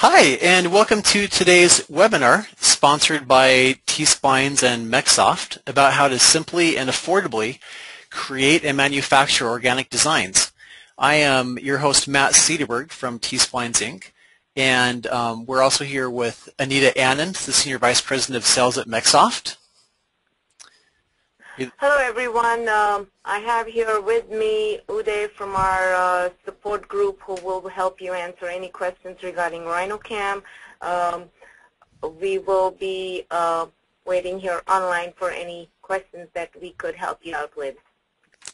Hi, and welcome to today's webinar sponsored by T-Splines and MecSoft about how to simply and affordably create and manufacture organic designs. I am your host, Matt Cederberg from T-Splines Inc. And um, we're also here with Anita Anand, the Senior Vice President of Sales at MecSoft. Hello, everyone. Um, I have here with me Uday from our uh, support group who will help you answer any questions regarding RhinoCam. Um, we will be uh, waiting here online for any questions that we could help you out with.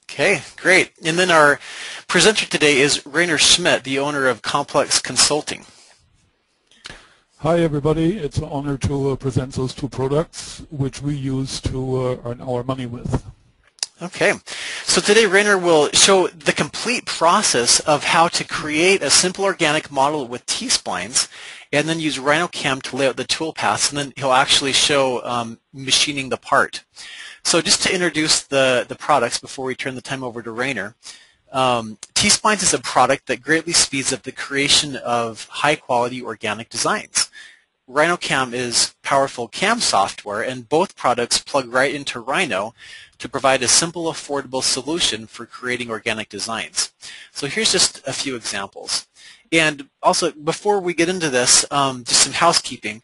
Okay, great. And then our presenter today is Rainer Schmidt, the owner of Complex Consulting. Hi everybody, it's an honor to uh, present those two products which we use to uh, earn our money with. Okay, so today Rainer will show the complete process of how to create a simple organic model with T-splines and then use RhinoCam to lay out the toolpaths and then he'll actually show um, machining the part. So just to introduce the, the products before we turn the time over to Rainer, um, T-Splines is a product that greatly speeds up the creation of high-quality organic designs. RhinoCam is powerful CAM software, and both products plug right into Rhino to provide a simple, affordable solution for creating organic designs. So here's just a few examples. And also, before we get into this, um, just some housekeeping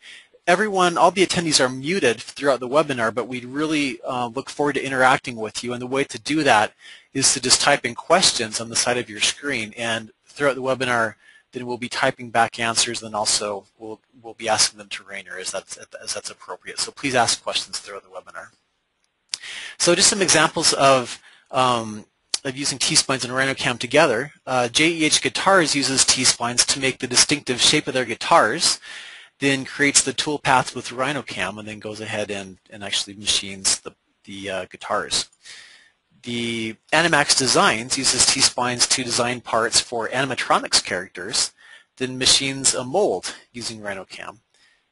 everyone, all the attendees are muted throughout the webinar, but we'd really uh, look forward to interacting with you. And the way to do that is to just type in questions on the side of your screen. And throughout the webinar, then we'll be typing back answers, and also we'll, we'll be asking them to Rainer as that's, as that's appropriate. So please ask questions throughout the webinar. So just some examples of um, of using T-splines and RhinoCam together. Uh, JEH Guitars uses T-splines to make the distinctive shape of their guitars then creates the toolpath with RhinoCam and then goes ahead and, and actually machines the, the uh, guitars. The Animax Designs uses T-Splines to design parts for animatronics characters, then machines a mold using RhinoCam.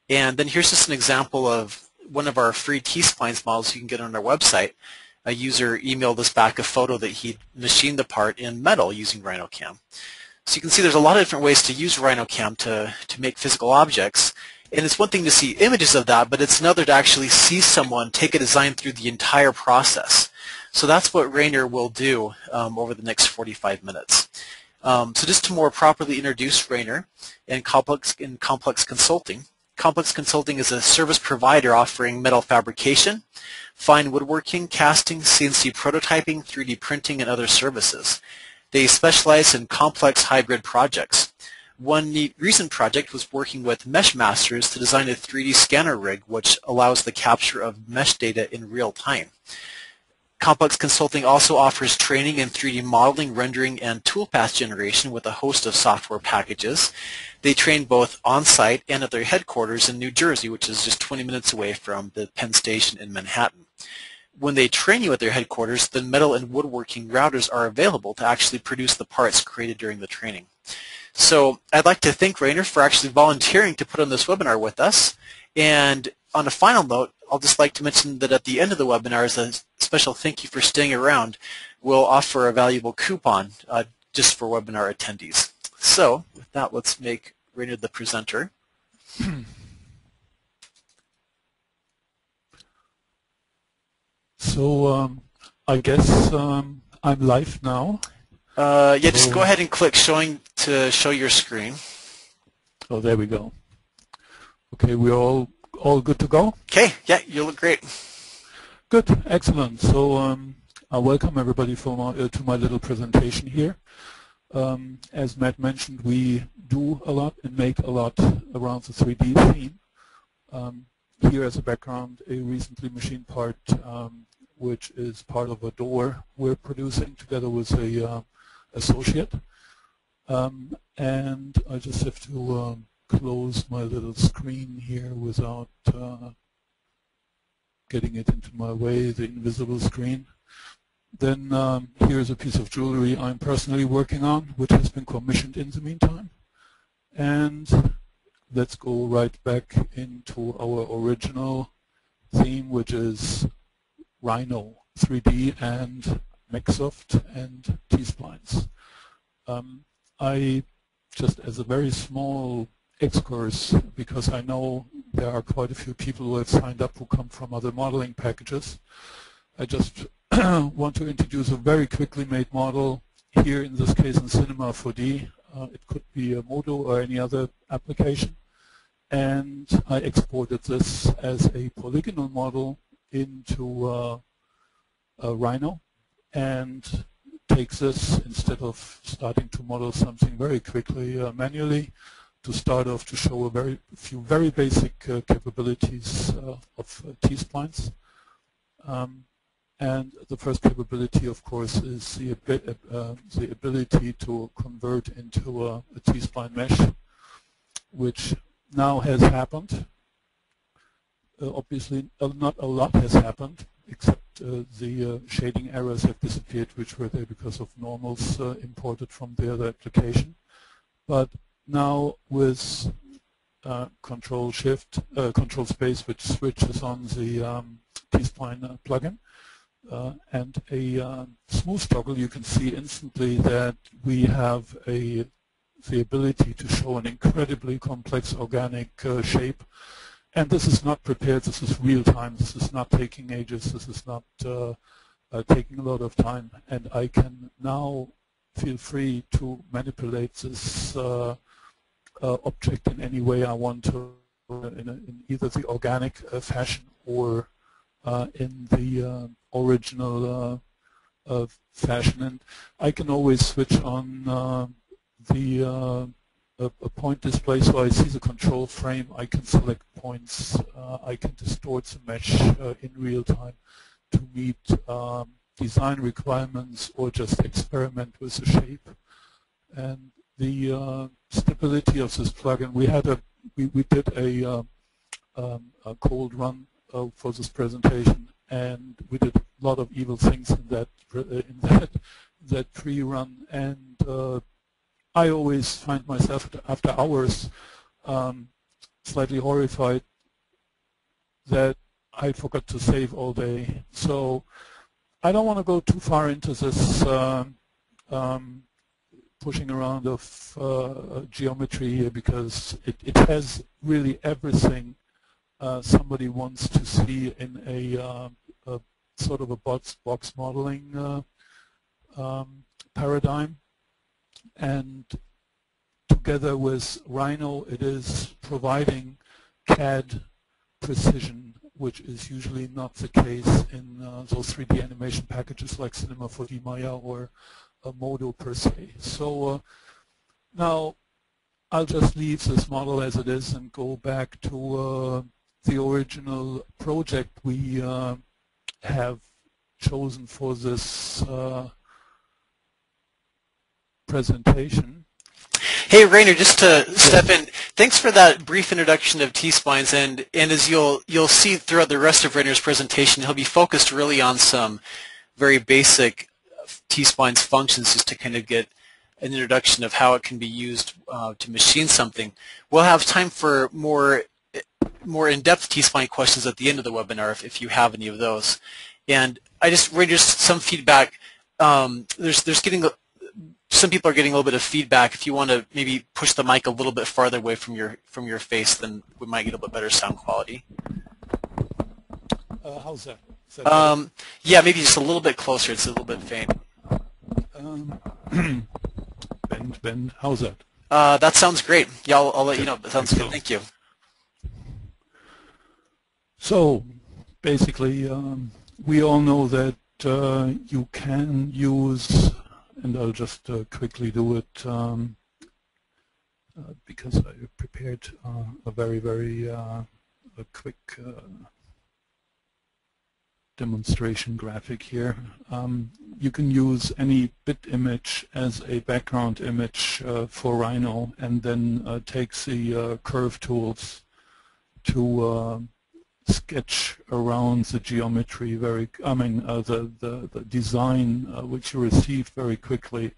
And then here's just an example of one of our free T-Splines models you can get on our website. A user emailed us back a photo that he machined the part in metal using RhinoCam. So you can see there's a lot of different ways to use RhinoCam to, to make physical objects. And it's one thing to see images of that, but it's another to actually see someone take a design through the entire process. So that's what Rainer will do um, over the next 45 minutes. Um, so just to more properly introduce Rainer and Complex, in Complex Consulting, Complex Consulting is a service provider offering metal fabrication, fine woodworking, casting, CNC prototyping, 3D printing, and other services. They specialize in complex hybrid projects. One neat recent project was working with Mesh Masters to design a 3D scanner rig which allows the capture of mesh data in real time. Complex Consulting also offers training in 3D modeling, rendering, and toolpath generation with a host of software packages. They train both on-site and at their headquarters in New Jersey, which is just 20 minutes away from the Penn Station in Manhattan when they train you at their headquarters, the metal and woodworking routers are available to actually produce the parts created during the training. So I'd like to thank Rainer for actually volunteering to put on this webinar with us. And on a final note, I'll just like to mention that at the end of the webinar, as a special thank you for staying around, we'll offer a valuable coupon uh, just for webinar attendees. So with that, let's make Rainer the presenter. So um, I guess um, I'm live now. Uh, yeah, just go ahead and click showing to show your screen. Oh, there we go. Okay, we're all all good to go. Okay, yeah, you look great. Good, excellent. So um, I welcome everybody my, uh, to my little presentation here. Um, as Matt mentioned, we do a lot and make a lot around the 3D theme. Um, here as a background, a recently machined part um, which is part of a door we're producing together with a uh, associate. Um, and I just have to um, close my little screen here without uh, getting it into my way, the invisible screen. Then um, here's a piece of jewelry I'm personally working on, which has been commissioned in the meantime. And let's go right back into our original theme, which is Rhino 3D and MecSoft and T-Splines. Um, I, just as a very small Xcurse because I know there are quite a few people who have signed up who come from other modeling packages. I just want to introduce a very quickly made model here in this case in Cinema 4D. Uh, it could be a Modo or any other application. And I exported this as a polygonal model into uh, Rhino and takes this instead of starting to model something very quickly uh, manually to start off to show a very few very basic uh, capabilities uh, of T-splines. Um, and the first capability, of course, is the, uh, the ability to convert into a a T-spline mesh, which now has happened. Uh, obviously, uh, not a lot has happened, except uh, the uh, shading errors have disappeared, which were there because of normals uh, imported from the other application. But now with Control Shift, Control Space, which switches on the um, T-spline plugin, uh, and a uh, smooth toggle, you can see instantly that we have a the ability to show an incredibly complex organic uh, shape. And this is not prepared, this is real time, this is not taking ages, this is not uh, uh, taking a lot of time. And I can now feel free to manipulate this uh, object in any way I want to, in, a, in either the organic fashion or in the original uh, uh, fashion. And I can always switch on uh, the a, point display so I see the control frame. I can select points. I can distort the mesh in real time to meet um, design requirements or just experiment with the shape. And the uh, stability of this plugin, we had a we, we did a, uh, um, a cold run uh, for this presentation, and we did a lot of evil things in that in that that pre-run. And uh, I always find myself after hours um, slightly horrified that I forgot to save all day. So I don't want to go too far into this um, um, pushing around of uh, geometry here because it, it has really everything uh, somebody wants to see in a, uh, a sort of a box, box modeling uh, um, paradigm. And together with Rhino, it is providing CAD precision, which is usually not the case in uh, those 3D animation packages like Cinema 4D Maya or uh, Modo per se. So uh, now I'll just leave this model as it is and go back to uh, the original project we uh, have chosen for this uh, presentation. Hey Rainer, just to step in, thanks for that brief introduction of T-splines and, and as you'll you'll see throughout the rest of Rainer's presentation, he'll be focused really on some very basic T-splines functions just to kind of get an introduction of how it can be used uh, to machine something. We'll have time for more more in-depth T-spline questions at the end of the webinar if, if you have any of those. And I just read just some feedback. Um, there's there's getting some people are getting a little bit of feedback. If you want to maybe push the mic a little bit farther away from your from your face, then we might get a little bit better sound quality. Uh, how's that? that um, yeah, maybe just a little bit closer. It's a little bit faint. Um, bend, bend. How's that? Uh, that sounds great. Yeah, I'll, I'll let you know. That sounds good. Thank you. So basically, um, we all know that uh, you can use, and I'll just uh, quickly do it um, uh, because I prepared uh, a very, very uh, a quick uh, demonstration graphic here. Um, you can use any bit image as a background image for Rhino and then take the curve tools to sketch around the geometry very, I mean, uh, the, the, the, design uh, which you receive very quickly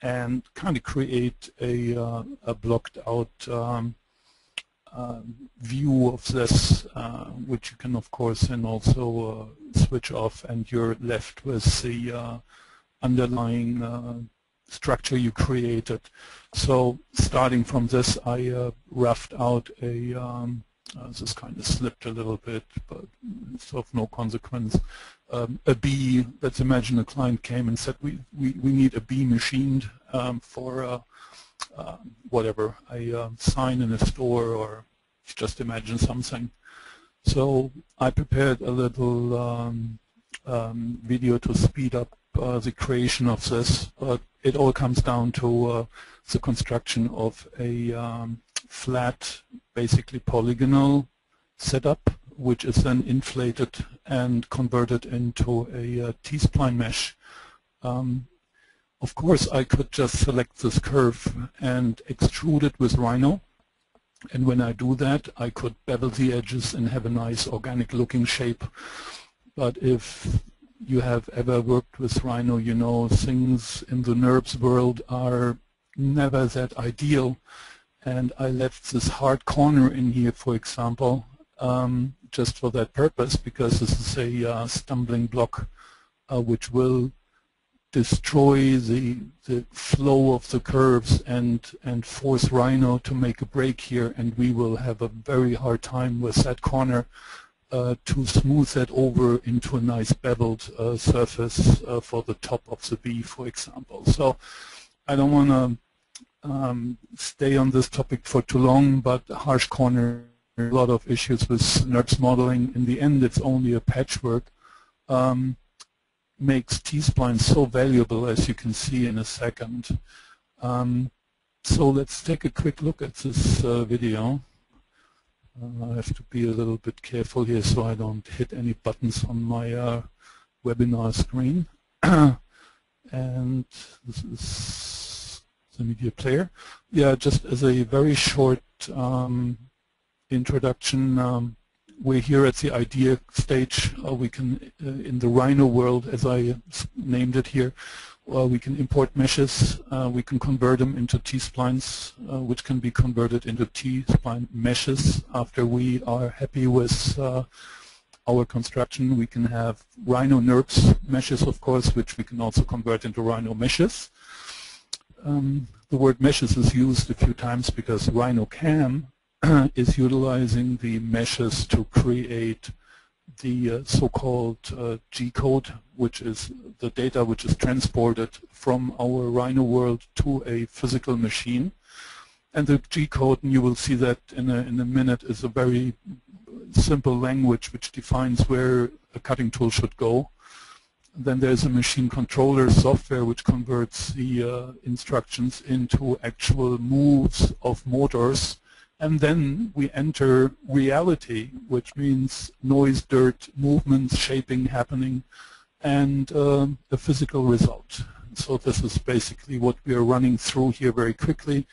and kind of create a, uh, a blocked out um, uh, view of this, uh, which you can of course then also uh, switch off and you're left with the underlying structure you created. So starting from this, I uh, roughed out a, um, uh, this kind of slipped a little bit, but it's of no consequence. Um, a B, let's imagine a client came and said, we, we, we need a B machined um, for uh, uh, whatever, a uh, sign in a store or just imagine something. So I prepared a little um, um, video to speed up uh, the creation of this, but it all comes down to uh, the construction of a um, flat, basically polygonal setup, which is then inflated and converted into a uh, T-spline mesh. Um, of course, I could just select this curve and extrude it with Rhino. And when I do that, I could bevel the edges and have a nice organic looking shape. But if you have ever worked with Rhino, you know things in the NURBS world are never that ideal. And I left this hard corner in here, for example, um, just for that purpose, because this is a uh, stumbling block uh, which will destroy the, the flow of the curves and, and force Rhino to make a break here, and we will have a very hard time with that corner uh, to smooth that over into a nice beveled uh, surface uh, for the top of the B, for example. So I don't want to um, stay on this topic for too long, but harsh corner, a lot of issues with NURBS modeling. In the end, it's only a patchwork. Um, makes T-splines so valuable, as you can see in a second. Um, so let's take a quick look at this uh, video. Uh, I have to be a little bit careful here so I don't hit any buttons on my uh, webinar screen. and this is the media player. Yeah, just as a very short um, introduction, um, we're here at the idea stage. Uh, we can, uh, in the Rhino world, as I named it here, well, we can import meshes, uh, we can convert them into T-splines, uh, which can be converted into T-spline meshes after we are happy with uh, our construction. We can have Rhino NURBS meshes, of course, which we can also convert into Rhino meshes. Um, the word meshes is used a few times because Rhino CAM is utilizing the meshes to create the uh, so-called uh, G-code, which is the data which is transported from our Rhino world to a physical machine. And the G-code, and you will see that in a, in a minute, is a very simple language which defines where a cutting tool should go. Then there's a machine controller software which converts the uh, instructions into actual moves of motors and then we enter reality, which means noise, dirt, movements, shaping happening, and um, the physical result. So this is basically what we are running through here very quickly.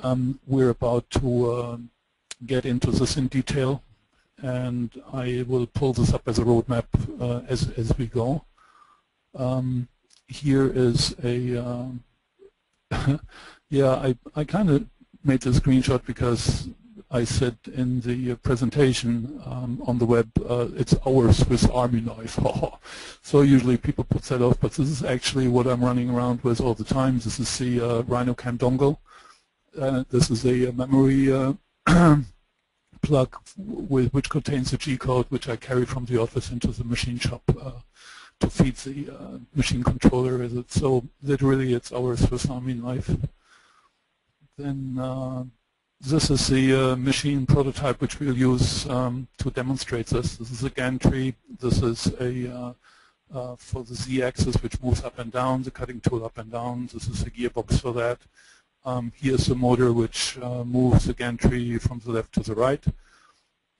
Um, we're about to uh, get into this in detail, and I will pull this up as a roadmap uh, as, as we go. Um, here is a, uh, yeah, I, I kind of made the screenshot because I said in the presentation um, on the web, uh, it's our Swiss Army knife. so usually people put that off, but this is actually what I'm running around with all the time. This is the uh, RhinoCam dongle. Uh, this is a, a memory uh, plug with, which contains the G-code, which I carry from the office into the machine shop uh, to feed the uh, machine controller. So literally, it's our Swiss Army knife then uh, this is the uh, machine prototype which we'll use um, to demonstrate this. This is a gantry. This is a uh, uh, for the z-axis which moves up and down, the cutting tool up and down. This is a gearbox for that. Um, here's the motor which uh, moves the gantry from the left to the right.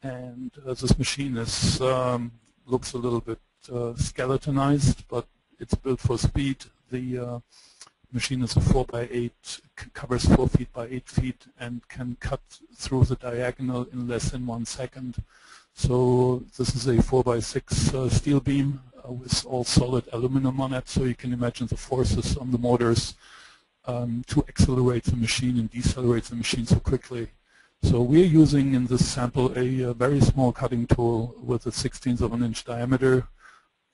And uh, this machine is um, looks a little bit skeletonized, but it's built for speed. The machine is a 4 by 8 covers 4 feet by 8 feet, and can cut through the diagonal in less than one second. So this is a 4 by 6 uh, steel beam uh, with all solid aluminum on it, so you can imagine the forces on the motors um, to accelerate the machine and decelerate the machine so quickly. So we're using in this sample a, a very small cutting tool with a 16th of an inch diameter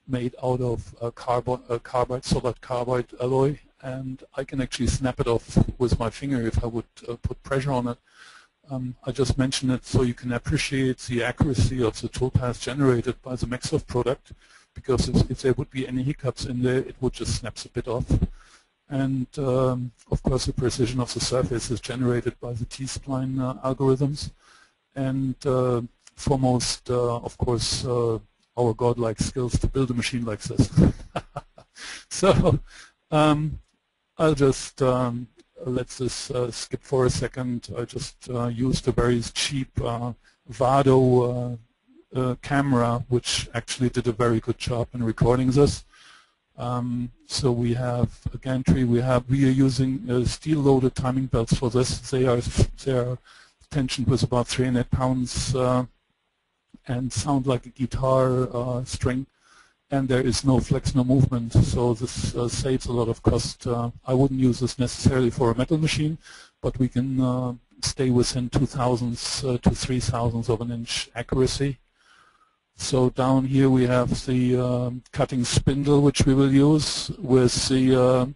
made out of a carbide, a carbide solid carbide alloy and I can actually snap it off with my finger if I would uh, put pressure on it. Um, I just mentioned it so you can appreciate the accuracy of the toolpath generated by the MecSoft product because if, if, there would be any hiccups in there, it would just snap the bit off. And um, of course, the precision of the surface is generated by the T-spline uh, algorithms. And uh, foremost, uh, of course, uh, our godlike skills to build a machine like this. so um, I'll just um, let this uh, skip for a second. I just uh, used a very cheap uh, Vado uh, uh, camera, which actually did a very good job in recording this. Um, so we have a gantry. We have we are using uh, steel-loaded timing belts for this. They are they are tensioned with about 300 pounds and sound like a guitar string and there is no flex, no movement, so this uh, saves a lot of cost. Uh, I wouldn't use this necessarily for a metal machine, but we can uh, stay within two thousandths uh, to three thousandths of an inch accuracy. So down here we have the um, cutting spindle, which we will use with the uh,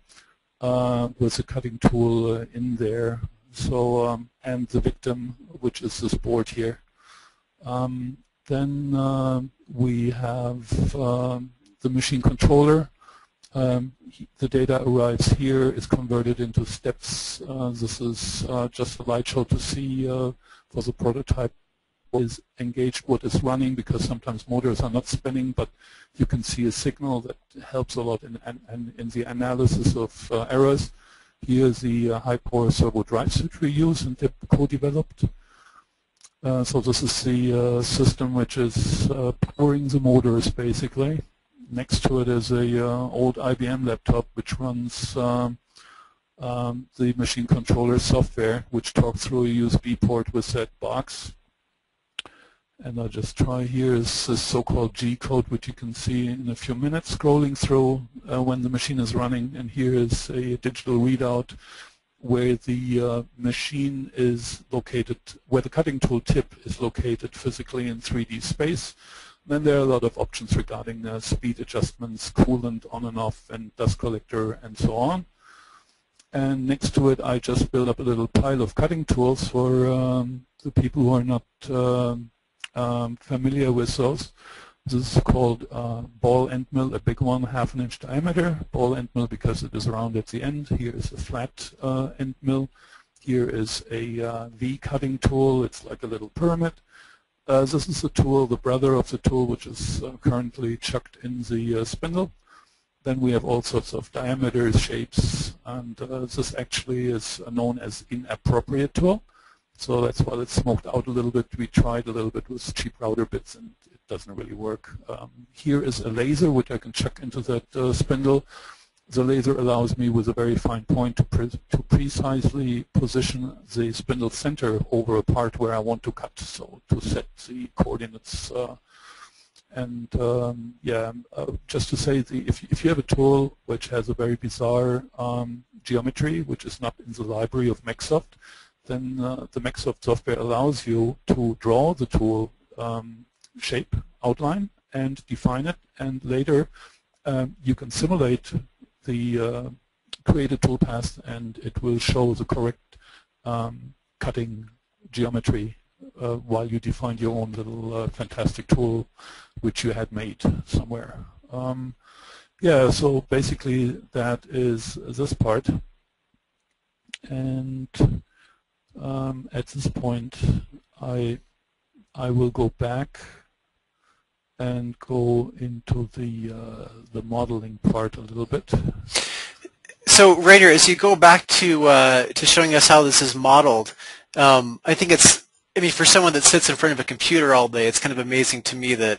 uh, with the cutting tool in there. So um, and the victim, which is this board here. Um, then uh, we have um, the machine controller. Um, the data arrives here, is converted into steps. Uh, this is uh, just a light show to see uh, for the prototype is engaged what is running because sometimes motors are not spinning, but you can see a signal that helps a lot in, in, in the analysis of uh, errors. Here's the uh, high power servo drives which we use and co-developed. Uh, so this is the uh, system which is uh, powering the motors basically. Next to it is a old IBM laptop which runs um, um, the machine controller software which talks through a USB port with that box. And I'll just try here is this so-called G code which you can see in a few minutes scrolling through uh, when the machine is running and here is a digital readout where the uh, machine is located, where the cutting tool tip is located physically in 3D space. Then there are a lot of options regarding uh, speed adjustments, coolant on and off, and dust collector, and so on. And next to it, I just built up a little pile of cutting tools for um, the people who are not um, um, familiar with those. This is called uh, ball end mill, a big one, half an inch diameter. Ball end mill because it is round at the end. Here is a flat uh, end mill. Here is a uh, V cutting tool. It's like a little pyramid. Uh, this is the tool, the brother of the tool, which is uh, currently chucked in the uh, spindle. Then we have all sorts of diameters, shapes, and this actually is known as inappropriate tool. So that's why it's smoked out a little bit. We tried a little bit with cheap router bits and doesn't really work. Um, here is a laser which I can chuck into that uh, spindle. The laser allows me with a very fine point to, pre to precisely position the spindle center over a part where I want to cut, so to set the coordinates. Uh, and um, yeah, uh, just to say, the, if, if you have a tool which has a very bizarre um, geometry, which is not in the library of MecSoft, then uh, the MecSoft software allows you to draw the tool um, shape outline and define it and later um, you can simulate the uh, created toolpath and it will show the correct um, cutting geometry uh, while you define your own little uh, fantastic tool which you had made somewhere. Um, yeah, so basically that is this part and um, at this point I I will go back and go into the uh, the modeling part a little bit. So, Rainer, as you go back to uh, to showing us how this is modeled, um, I think it's I mean for someone that sits in front of a computer all day, it's kind of amazing to me that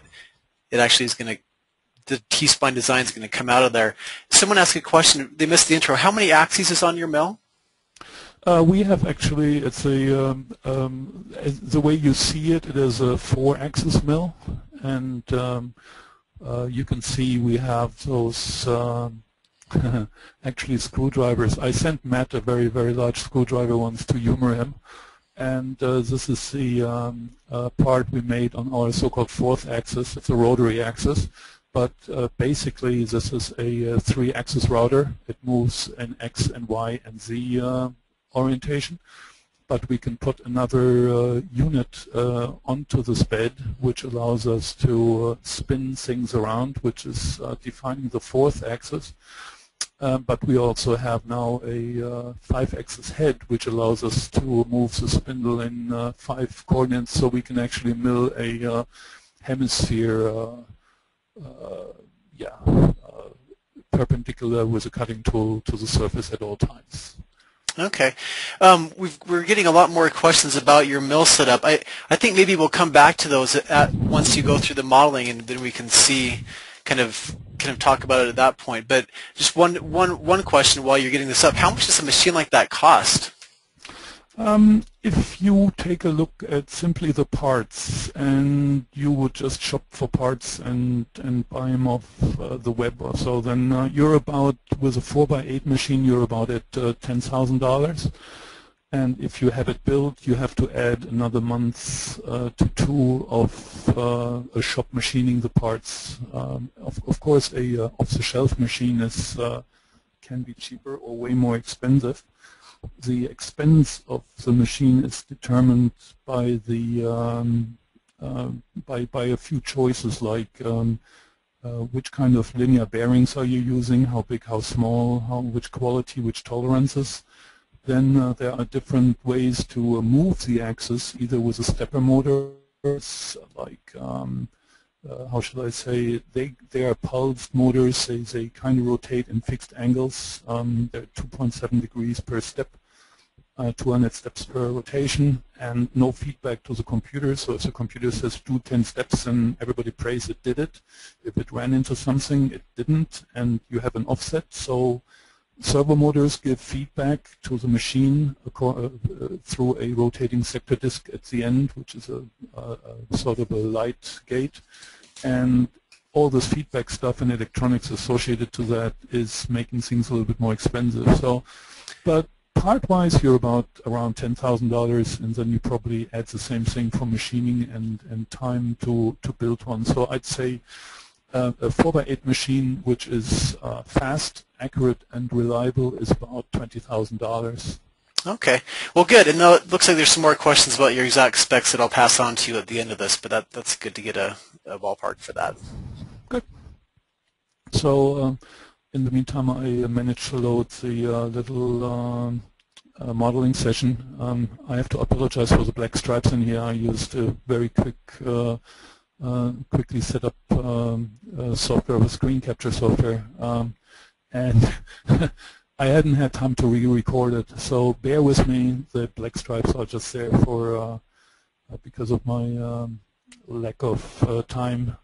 it actually is going to the T-spline design is going to come out of there. Someone asked a question. They missed the intro. How many axes is on your mill? Uh, we have actually, it's a, um, um, the way you see it, it is a four-axis mill and um, uh, you can see we have those um, actually screwdrivers. I sent Matt a very, very large screwdriver once to humor him. And uh, this is the um, uh, part we made on our so-called fourth axis. It's a rotary axis. but uh, basically this is a, three-axis router. It moves in X and Y and Z uh, orientation but we can put another uh, unit uh, onto this bed which allows us to uh, spin things around which is uh, defining the fourth axis um, but we also have now a uh, five-axis head which allows us to move the spindle in five coordinates so we can actually mill a hemisphere yeah, perpendicular with a cutting tool to the surface at all times. Okay. Um, we are getting a lot more questions about your mill setup. I, I think maybe we'll come back to those at, once you go through the modeling and then we can see kind of kind of talk about it at that point. But just one, one, one question while you're getting this up. How much does a machine like that cost? Um, if you take a look at simply the parts and you would just shop for parts and, and buy them off uh, the web or so, then uh, you're about, with a 4x8 machine, you're about at uh, $10,000. And if you have it built, you have to add another month uh, to two of uh, a shop machining the parts. Um, of, of, course, a uh, off-the-shelf machine is can be cheaper or way more expensive the expense of the machine is determined by the um, uh, by by a few choices like um, uh, which kind of linear bearings are you using, how big, how small, how which quality, which tolerances. Then uh, there are different ways to uh, move the axis, either with a stepper motor, like um, uh, how should I say, they, they are pulsed motors, they, they kind of rotate in fixed angles, um, they're 2.7 degrees per step, uh, 200 steps per rotation, and no feedback to the computer, so if the computer says do 10 steps and everybody prays it did it, if it ran into something it didn't, and you have an offset, so servo motors give feedback to the machine uh, uh, through a rotating sector disc at the end, which is a, a, a, sort of a light gate. And all this feedback stuff and electronics associated to that is making things a little bit more expensive. So, but part-wise, you're about around $10,000, and then you probably add the same thing for machining and, and time to, to build one. So I'd say uh, a 4x8 machine which is uh, fast, accurate, and reliable is about $20,000. Okay. Well, good. And now it looks like there's some more questions about your exact specs that I'll pass on to you at the end of this, but that, that's good to get a, a ballpark for that. Good. So um, in the meantime, I managed to load the uh, little um, uh, modeling session. Um, I have to apologize for the black stripes in here. I used a very quick uh, uh, quickly set up um, software with screen capture software. And I hadn't had time to re-record it, so bear with me. The black stripes are just there for uh, uh because of my um, lack of uh, time.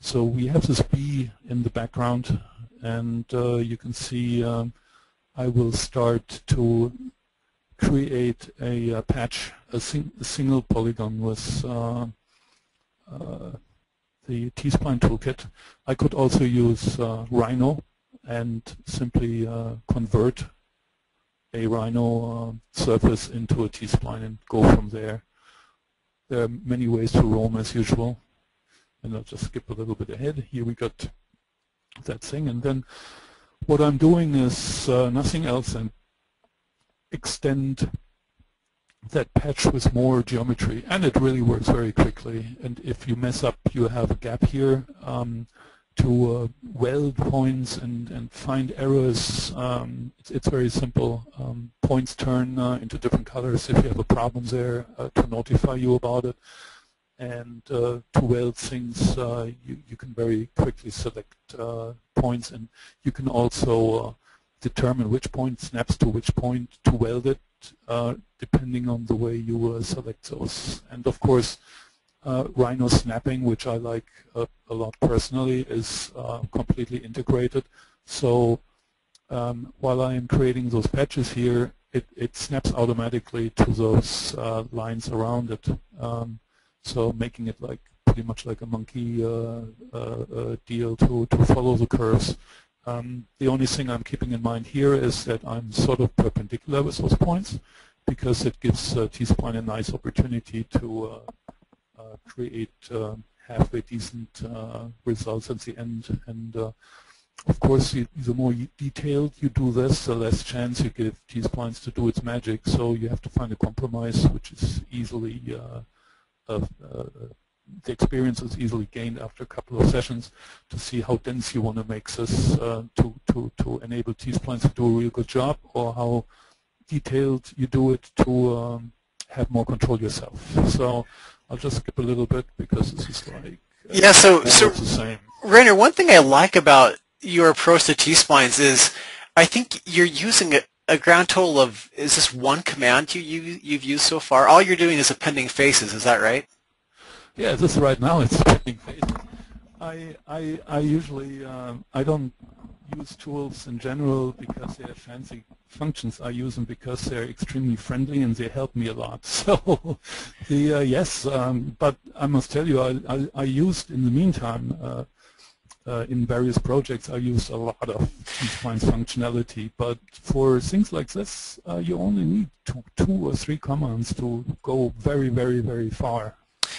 So we have this bee in the background, and uh, you can see um, I will start to create a, a patch, a, sing a, single polygon with uh, uh, the T-spline toolkit. I could also use uh, Rhino and simply convert a Rhino surface into a T-spline and go from there. There are many ways to roam as usual. And I'll just skip a little bit ahead. Here we got that thing. And then what I'm doing is uh, nothing else than extend that patch with more geometry and it really works very quickly and if you mess up you have a gap here um, to uh, weld points and, and find errors um, it's, it's, very simple um, points turn uh, into different colors if you have a problem there uh, to notify you about it and uh, to weld things uh, you, you can very quickly select uh, points and you can also determine which point snaps to which point to weld it depending on the way you select those. And of course, Rhino snapping, which I like a lot personally, is uh, completely integrated. So um, while I am creating those patches here, it, it snaps automatically to those uh, lines around it. Um, so making it like pretty much like a monkey uh, deal to, to follow the curves. Um, the only thing I'm keeping in mind here is that I'm sort of perpendicular with those points because it gives uh, T-spline a nice opportunity to uh, uh, create um, halfway decent uh, results at the end. And uh, of course, you, the more detailed you do this, the less chance you give T-splines to do its magic. So you have to find a compromise, which is easily uh, uh, uh, the experience is easily gained after a couple of sessions to see how dense you want to make this uh, to, to, to enable T-splines to do a real good job or how detailed you do it to um, have more control yourself. So I'll just skip a little bit because this is like yeah. So so the same. Rainer, one thing I like about your approach to T-splines is I think you're using a, a grand total of is this one command you, you you've used so far? All you're doing is appending faces. Is that right? Yeah, this is right now it's appending faces. I I I usually um, I don't use tools in general because they have fancy functions. I use them because they're extremely friendly and they help me a lot. So, the uh, yes, um, but I must tell you, I, I, I used in the meantime uh, uh, in various projects, I used a lot of T-splines functionality. But for things like this, uh, you only need two, two or three commands to go very, very, very far.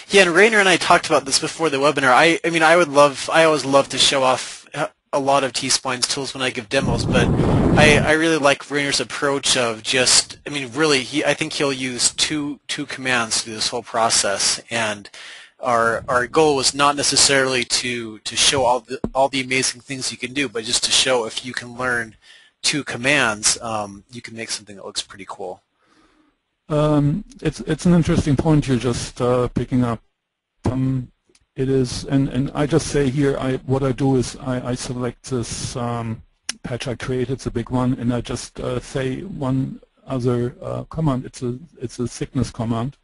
Yeah, and Rainer and I talked about this before the webinar. I, I mean, I would love, I always love to show off a lot of T-splines tools when I give demos, but I, I really like Rainer's approach of just, I mean, really, he, I think he'll use two two commands through this whole process, and our our goal was not necessarily to to show all the all the amazing things you can do, but just to show if you can learn two commands, um, you can make something that looks pretty cool. Um, it's it's an interesting point you're just uh, picking up. Um, it is, and, and I just say here, I what I do is I, I select this um, patch I created, a big one, and I just uh, say one other uh, command. It's a it's a thickness command,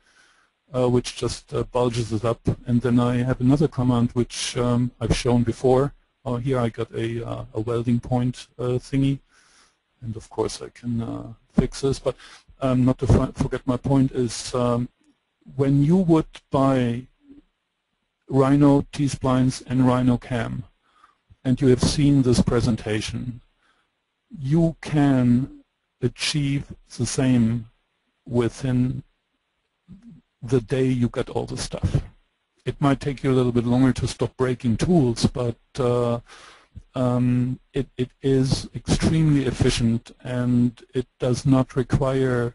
uh, which just uh, bulges it up, and then I have another command which um, I've shown before. Oh, here I got a uh, a welding point uh, thingy, and of course I can fix this. But um, not to forget my point is um, when you would buy Rhino T-splines and Rhino Cam, and you have seen this presentation, you can achieve the same within the day you get all the stuff. It might take you a little bit longer to stop breaking tools, but uh, um, it, it is extremely efficient and it does not require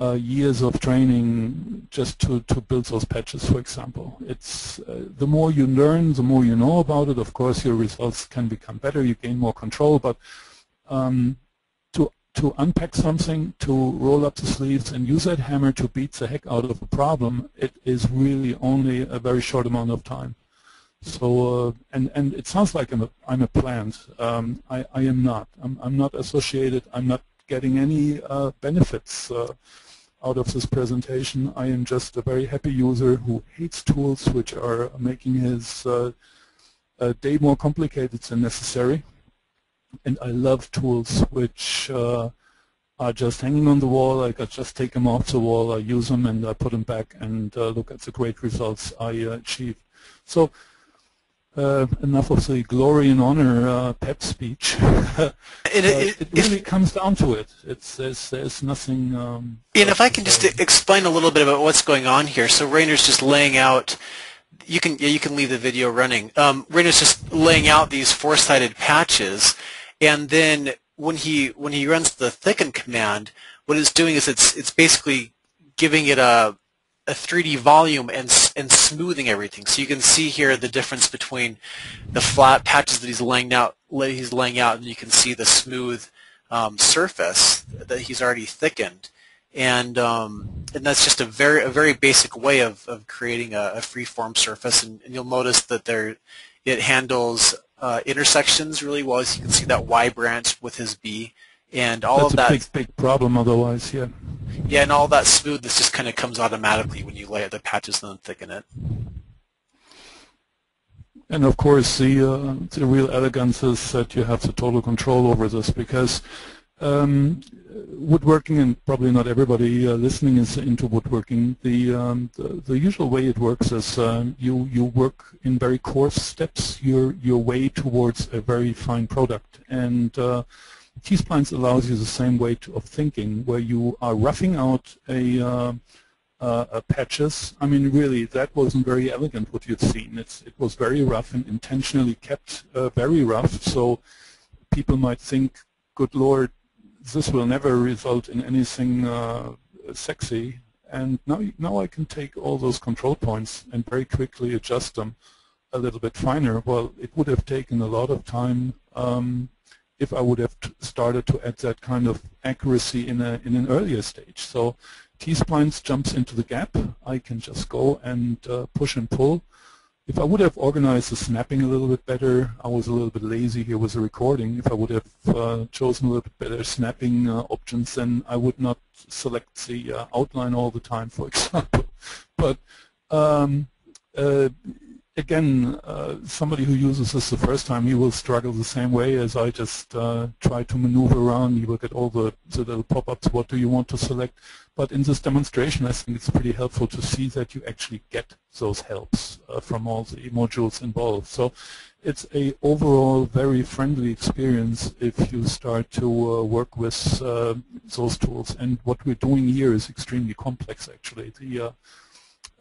uh, years of training just to, to build those patches, for example. It's uh, the more you learn, the more you know about it. Of course, your results can become better. You gain more control, but um, to to unpack something, to roll up the sleeves and use that hammer to beat the heck out of a problem, it is really only a very short amount of time. So, uh, and and it sounds like I'm a I'm a plant. Um, I I am not. I'm I'm not associated. I'm not getting any uh, benefits. Uh, out of this presentation. I am just a very happy user who hates tools which are making his uh, uh, day more complicated than necessary. And I love tools which uh, are just hanging on the wall. I just take them off the wall, I use them, and I put them back and uh, look at the great results I uh, achieve. So uh, enough of the glory and honor uh, pep speech. it, it, it, really if, comes down to it. It's there's, there's nothing. Um, and if I can just explain a little bit about what's going on here. So Rainer's just laying out. You can yeah, you can leave the video running. Um, Rainer's just laying out these four-sided patches, and then when he when he runs the thicken command, what it's doing is it's it's basically giving it a a 3D volume and, and smoothing everything. So you can see here the difference between the flat patches that he's laying out, he's laying out, and you can see the smooth um, surface that he's already thickened. And um, and that's just a very a very basic way of, of creating a, a free-form surface. And, and, you'll notice that there it handles uh, intersections really well. As you can see that Y branch with his B and all That's of that. That's a big, big problem otherwise, yeah. Yeah, and all that smoothness just kind of comes automatically when you lay the patches and then thicken it. And of course, the uh, the real elegance is that you have the total control over this because um, woodworking, and probably not everybody uh, listening is into woodworking. The, um, the, the usual way it works is um, you you work in very coarse steps your your way towards a very fine product, and uh, T-splines allows you the same way to, of thinking, where you are roughing out a, uh, uh, uh, patches. I mean, really, that wasn't very elegant what you've seen. It's, it was very rough and intentionally kept uh, very rough. So people might think, good Lord, this will never result in anything uh, sexy. And now, now I can take all those control points and very quickly adjust them a little bit finer. Well, it would have taken a lot of time um, if I would have started to add that kind of accuracy in, a, in an earlier stage. So T-splines jumps into the gap. I can just go and uh, push and pull. If I would have organized the snapping a little bit better, I was a little bit lazy here with the recording. If I would have uh, chosen a little bit better snapping uh, options, then I would not select the uh, outline all the time, for example. But um, uh, again, uh, somebody who uses this the first time, he will struggle the same way as I just uh, try to maneuver around. You will get all the, the little pop-ups, what do you want to select. But in this demonstration, I think it's pretty helpful to see that you actually get those helps uh, from all the modules involved. So it's a overall very friendly experience if you start to uh, work with uh, those tools. And what we're doing here is extremely complex, actually. The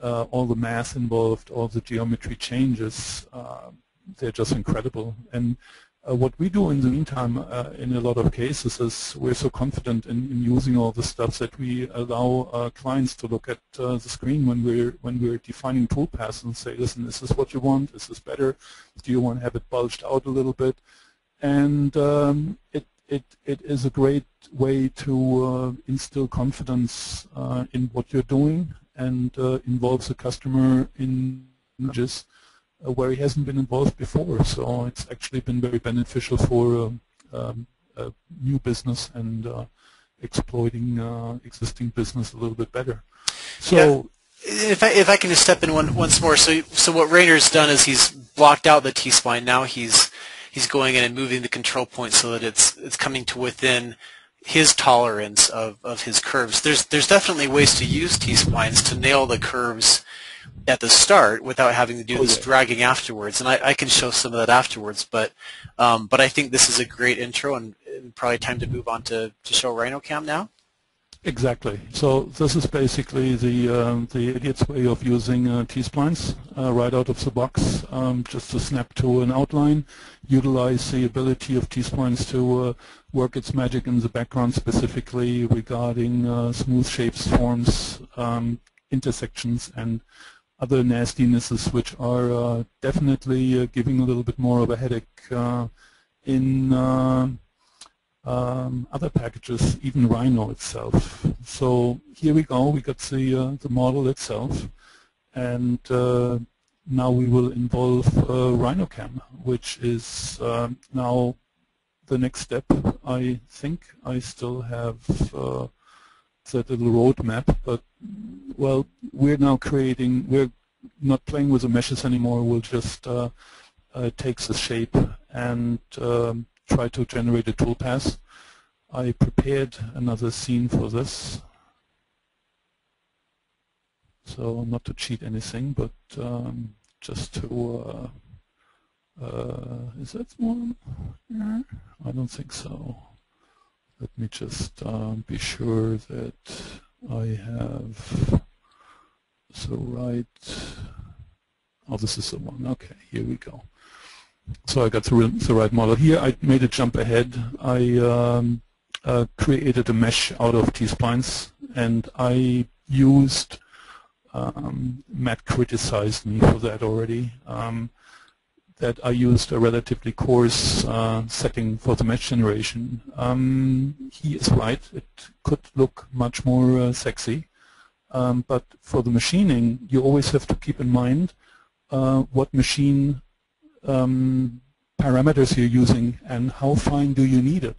uh, all the math involved, all the geometry changes, uh, they're just incredible. And uh, what we do in the meantime uh, in a lot of cases is we're so confident in, in using all the stuff that we allow uh, clients to look at uh, the screen when we're when we're defining toolpaths and say, listen, this is what you want? This is better? Do you want to have it bulged out a little bit? And um, it it, it is a great way to uh, instill confidence uh, in what you're doing and uh, involves the customer in just uh, where he hasn't been involved before. So it's actually been very beneficial for um, um new business and uh, exploiting uh, existing business a little bit better. So. Yeah. If I, if I can just step in one, once more, so so what Rainer's done is he's blocked out the T-spline. Now he's he's going in and moving the control point so that it's it's coming to within his tolerance of, of his curves. There's there's definitely ways to use T-splines to nail the curves at the start without having to do oh, this yeah. dragging afterwards. And I, I, can show some of that afterwards, but um, but I think this is a great intro and, and probably time to move on to, to show RhinoCam now. Exactly. So this is basically the um, the idiot's way of using uh, T-splines uh, right out of the box, um, just to snap to an outline, utilize the ability of T-splines to uh, work its magic in the background specifically regarding uh, smooth shapes, forms, um, intersections, and other nastinesses which are uh, definitely uh, giving a little bit more of a headache in um, other packages, even Rhino itself. So here we go, we got the, uh, the model itself, and uh, now we will involve uh, RhinoCam, which is um, now the next step. I think I still have uh, that little roadmap, but well, we're now creating, we're not playing with the meshes anymore, we'll just uh, uh, take the shape and um, try to generate a toolpath. I prepared another scene for this. So not to cheat anything, but um, just to, uh, uh, is that one? Yeah. I don't think so. Let me just um, be sure that I have the right, oh this is the one, okay, here we go so I got the, the, right model. Here I made a jump ahead. I um, uh, created a mesh out of T-splines and I used, um, Matt criticized me for that already, um, that I used a relatively coarse uh, setting for the mesh generation. Um, he is right, it could look much more uh, sexy, um, but for the machining you always have to keep in mind uh, what machine um, parameters you're using and how fine do you need it.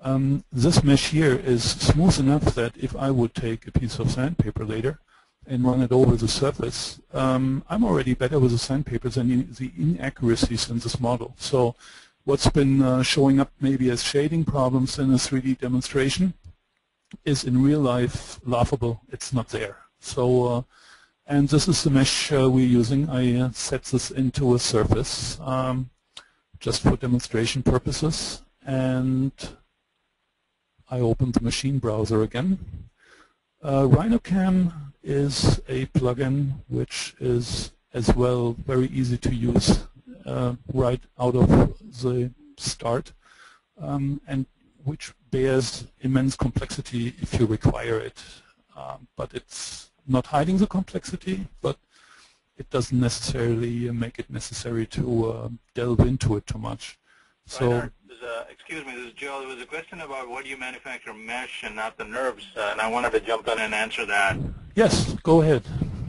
Um, this mesh here is smooth enough that if I would take a piece of sandpaper later and run it over the surface, um, I'm already better with the sandpaper than the inaccuracies in this model. So what's been uh, showing up maybe as shading problems in a 3D demonstration is in real life laughable. It's not there. So uh, and this is the mesh uh, we're using. I uh, set this into a surface um, just for demonstration purposes. And I open the machine browser again. Uh, RhinoCam is a plugin which is as well very easy to use uh, right out of the start um, and which bears immense complexity if you require it. Um, but it's not hiding the complexity, but it doesn't necessarily make it necessary to uh, delve into it too much. So, excuse me, this is Joe. There was a question about what you manufacture mesh and not the NURBS, uh, and I wanted to jump in and answer that. Yes, go ahead.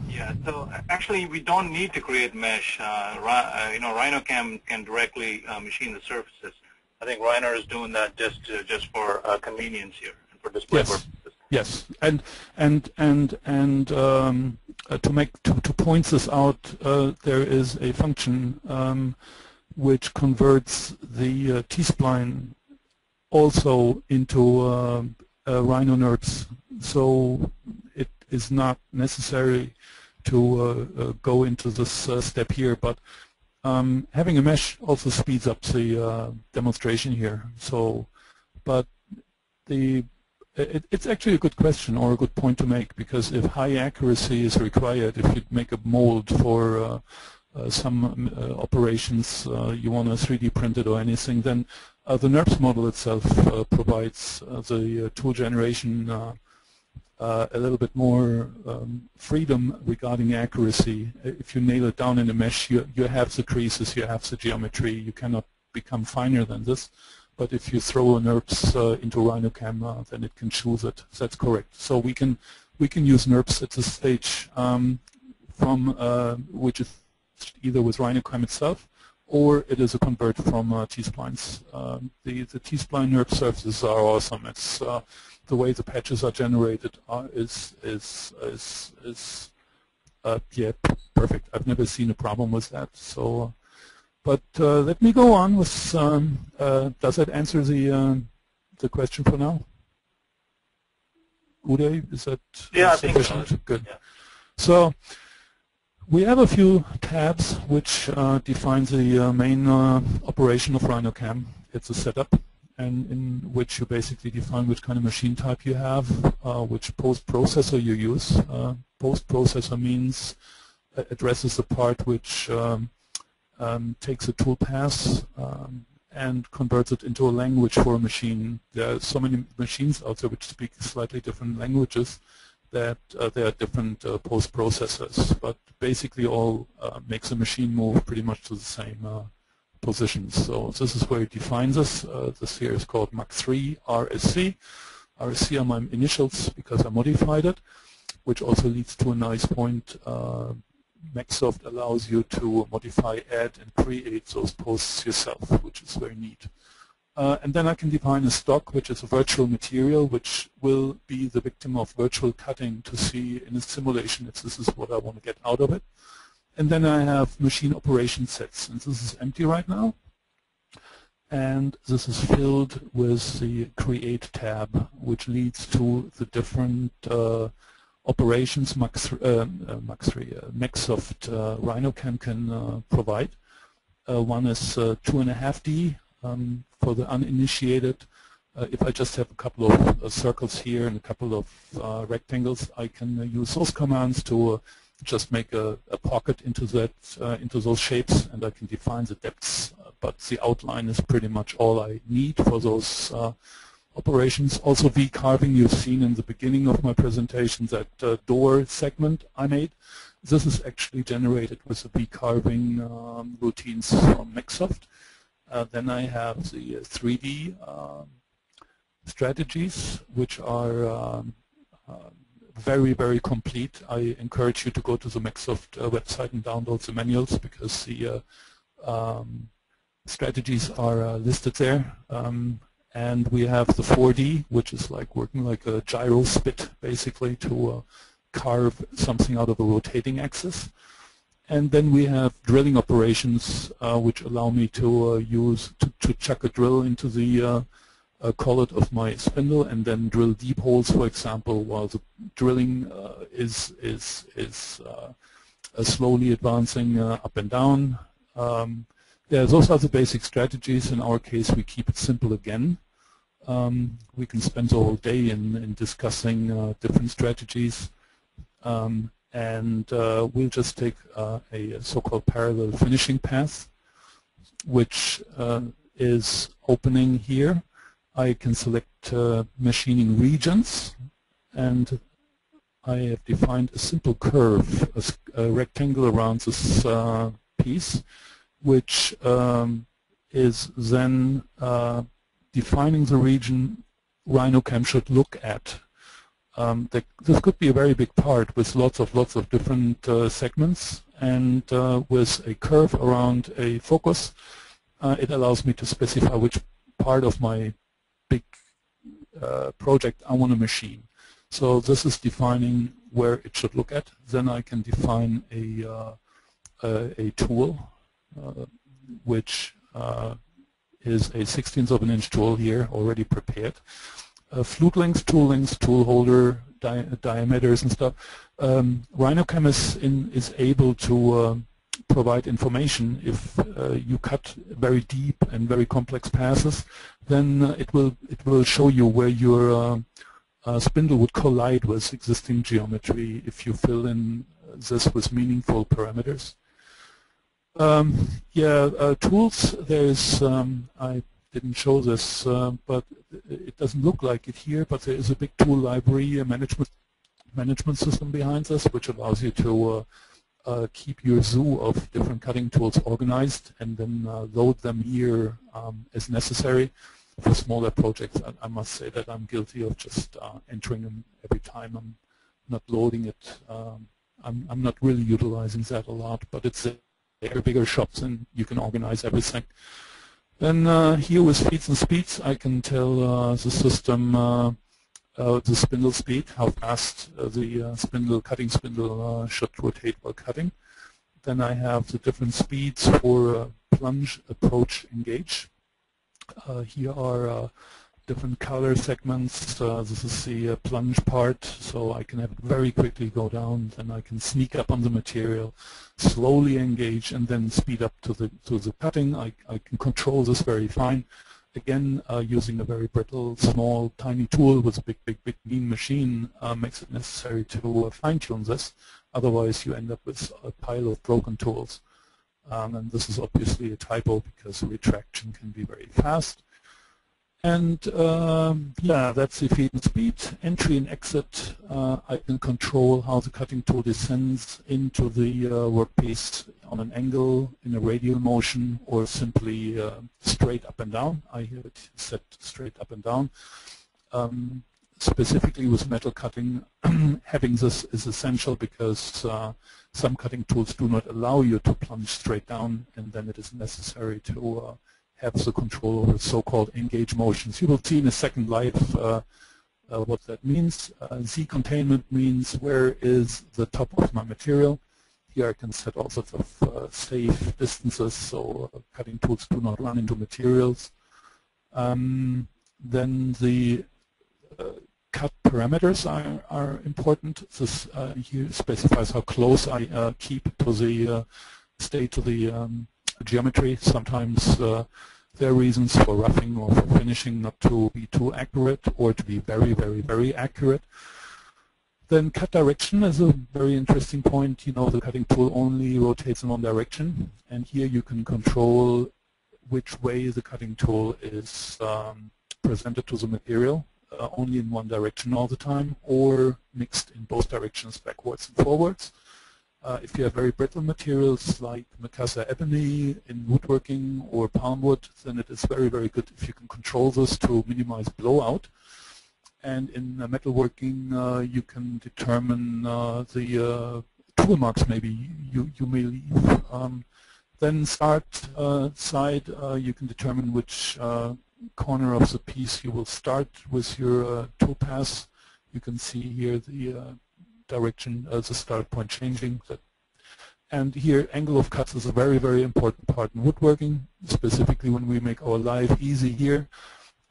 Yeah, so actually we don't need to create mesh. Uh, uh you know, RhinoCam can directly uh, machine the surfaces. I think Rainer is doing that just just for uh, convenience here and for display yes. purposes. Yes, and and and and um, uh, to make to, to point this out, uh, there is a function um, which converts the uh, T-spline also into uh, Rhino NURBS. So it is not necessary to uh, uh, go into this uh, step here, but um, having a mesh also speeds up the demonstration here. So, but the it, it's actually a good question or a good point to make because if high accuracy is required, if you make a mold for uh, uh, some uh, operations, you want to 3D print it or anything, then the NURBS model itself provides the tool generation uh, a little bit more um, freedom regarding accuracy. If you nail it down in a mesh, you, you have the creases, you have the geometry, you cannot become finer than this. But if you throw a NURBS uh, into uh, then it can choose it. That's correct. So we can we can use NURBS at this stage um, from uh, which is either with RhinoCam itself or it is a convert from uh, T-splines. Um, the the T-spline NURBS surfaces are awesome. It's uh, the way the patches are generated are, is is is is uh, yeah perfect. I've never seen a problem with that. So, but uh, let me go on with. Um, uh, does that answer the uh, the question for now? Uday, is that yeah, sufficient? So. Good. Yeah. So. We have a few tabs which uh, define the uh, main operation of RhinoCam. It's a setup and in which you basically define which kind of machine type you have, uh, which post-processor you use. Uh, post-processor means uh, addresses the part which um, um, takes a toolpath um, and converts it into a language for a machine. There are so many machines out there which speak slightly different languages that uh, there are different uh, post-processors, but basically all uh, makes a machine move pretty much to the same positions. So this is where it defines us. Uh, this here is called Mach3 RSC. RSC are my initials because I modified it, which also leads to a nice point. MecSoft allows you to modify, add, and create those posts yourself, which is very neat. Uh, and then I can define a stock, which is a virtual material, which will be the victim of virtual cutting to see in a simulation if this is what I want to get out of it. And then I have machine operation sets. And this is empty right now. And this is filled with the Create tab, which leads to the different uh, operations Max, uh, uh, Max 3, uh, MecSoft uh, RhinoCam can uh, provide. Uh, one is 2.5D um, for the uninitiated. if I just have a couple of circles here and a couple of rectangles, I can use those commands to just make a, a pocket into that into those shapes and I can define the depths but the outline is pretty much all I need for those operations. Also V-carving you've seen in the beginning of my presentation that uh, door segment I made. This is actually generated with the V-carving um, routines from MecSoft. Uh, then I have the 3D uh, um, strategies which are um, um very, very complete. I encourage you to go to the MecSoft uh, website and download the manuals because the uh, um, strategies are uh, listed there. And we have the 4D, which is like working like a gyro spit, basically, to uh, carve something out of a rotating axis. And then we have drilling operations, uh, which allow me to uh, use to, to chuck a drill into the uh, collet of my spindle and then drill deep holes, for example, while the drilling uh, is is is uh, slowly advancing uh, up and down. Um, yeah, those are the basic strategies. In our case, we keep it simple again. Um, we can spend the whole day in, in discussing uh, different strategies. Um, and uh, we'll just take uh, a so-called parallel finishing path, which uh, is opening here. I can select uh, machining regions, and I have defined a simple curve, a, a rectangle around this uh, piece, which um, is then defining the region RhinoCam should look at. Um, this could be a very big part with lots of lots of different uh, segments and uh, with a curve around a focus uh, it allows me to specify which part of my big uh, project I want to machine. So this is defining where it should look at. Then I can define a, uh, a, a, tool uh, which is a 16th of an inch tool here already prepared. Uh, flute links, tool links, tool holder, di diameters and stuff. Um, RhinoCam is, in, is able to uh, provide information. If uh, you cut very deep and very complex passes, then uh, it will it will show you where your uh, uh, spindle would collide with existing geometry if you fill in this with meaningful parameters. Um, yeah, uh, tools, there's, um, I didn't show this, uh, but it doesn't look like it here, but there is a big tool library, a management management system behind this, which allows you to uh, uh keep your zoo of different cutting tools organized and then uh, load them here um, as necessary. For smaller projects, I, I, must say that I'm guilty of just entering them every time. I'm not loading it. Um, I'm, I'm not really utilizing that a lot, but it's they're bigger shops and you can organize everything. Then uh, here with feeds and speeds, I can tell uh, the system uh, uh the spindle speed, how fast uh, the uh, spindle cutting spindle should rotate while cutting. Then I have the different speeds for plunge, approach, engage. here are different color segments. Uh, this is the uh, plunge part, so I can have it very quickly go down, then I can sneak up on the material, slowly engage, and then speed up to the to the cutting. I, I can control this very fine. Again, uh, using a very brittle, small, tiny tool with a big, big, big mean machine uh, makes it necessary to uh, fine-tune this. Otherwise, you end up with a pile of broken tools. Um, and this is obviously a typo because retraction can be very fast. And um, yeah, that's the feed and speed. Entry and exit, uh, I can control how the cutting tool descends into the uh, workpiece on an angle, in a radial motion, or simply uh, straight up and down. I have it set straight up and down. Um, specifically with metal cutting, having this is essential because uh, some cutting tools do not allow you to plunge straight down, and then it is necessary to uh, have the control over so-called engage motions. You will see in a second life uh, uh, what that means. Uh, Z containment means where is the top of my material. Here I can set all sorts of uh, safe distances so uh, cutting tools do not run into materials. Um, then the uh, cut parameters are, are important. This here specifies how close I keep to the stay to the um, geometry. Sometimes uh, there are reasons for roughing or for finishing not to be too accurate or to be very, very, very accurate. Then cut direction is a very interesting point. You know, the cutting tool only rotates in one direction, and here you can control which way the cutting tool is um, presented to the material, uh, only in one direction all the time, or mixed in both directions, backwards and forwards. Uh, if you have very brittle materials like Macassar ebony in woodworking or palm wood, then it is very, very good if you can control this to minimize blowout. And in uh, metalworking, uh, you can determine uh, the uh, tool marks maybe you, you may leave. Um, then start uh, side, you can determine which corner of the piece you will start with your tool pass. You can see here the direction as a start point changing. And here, angle of cuts is a very, very important part in woodworking, specifically when we make our life easy here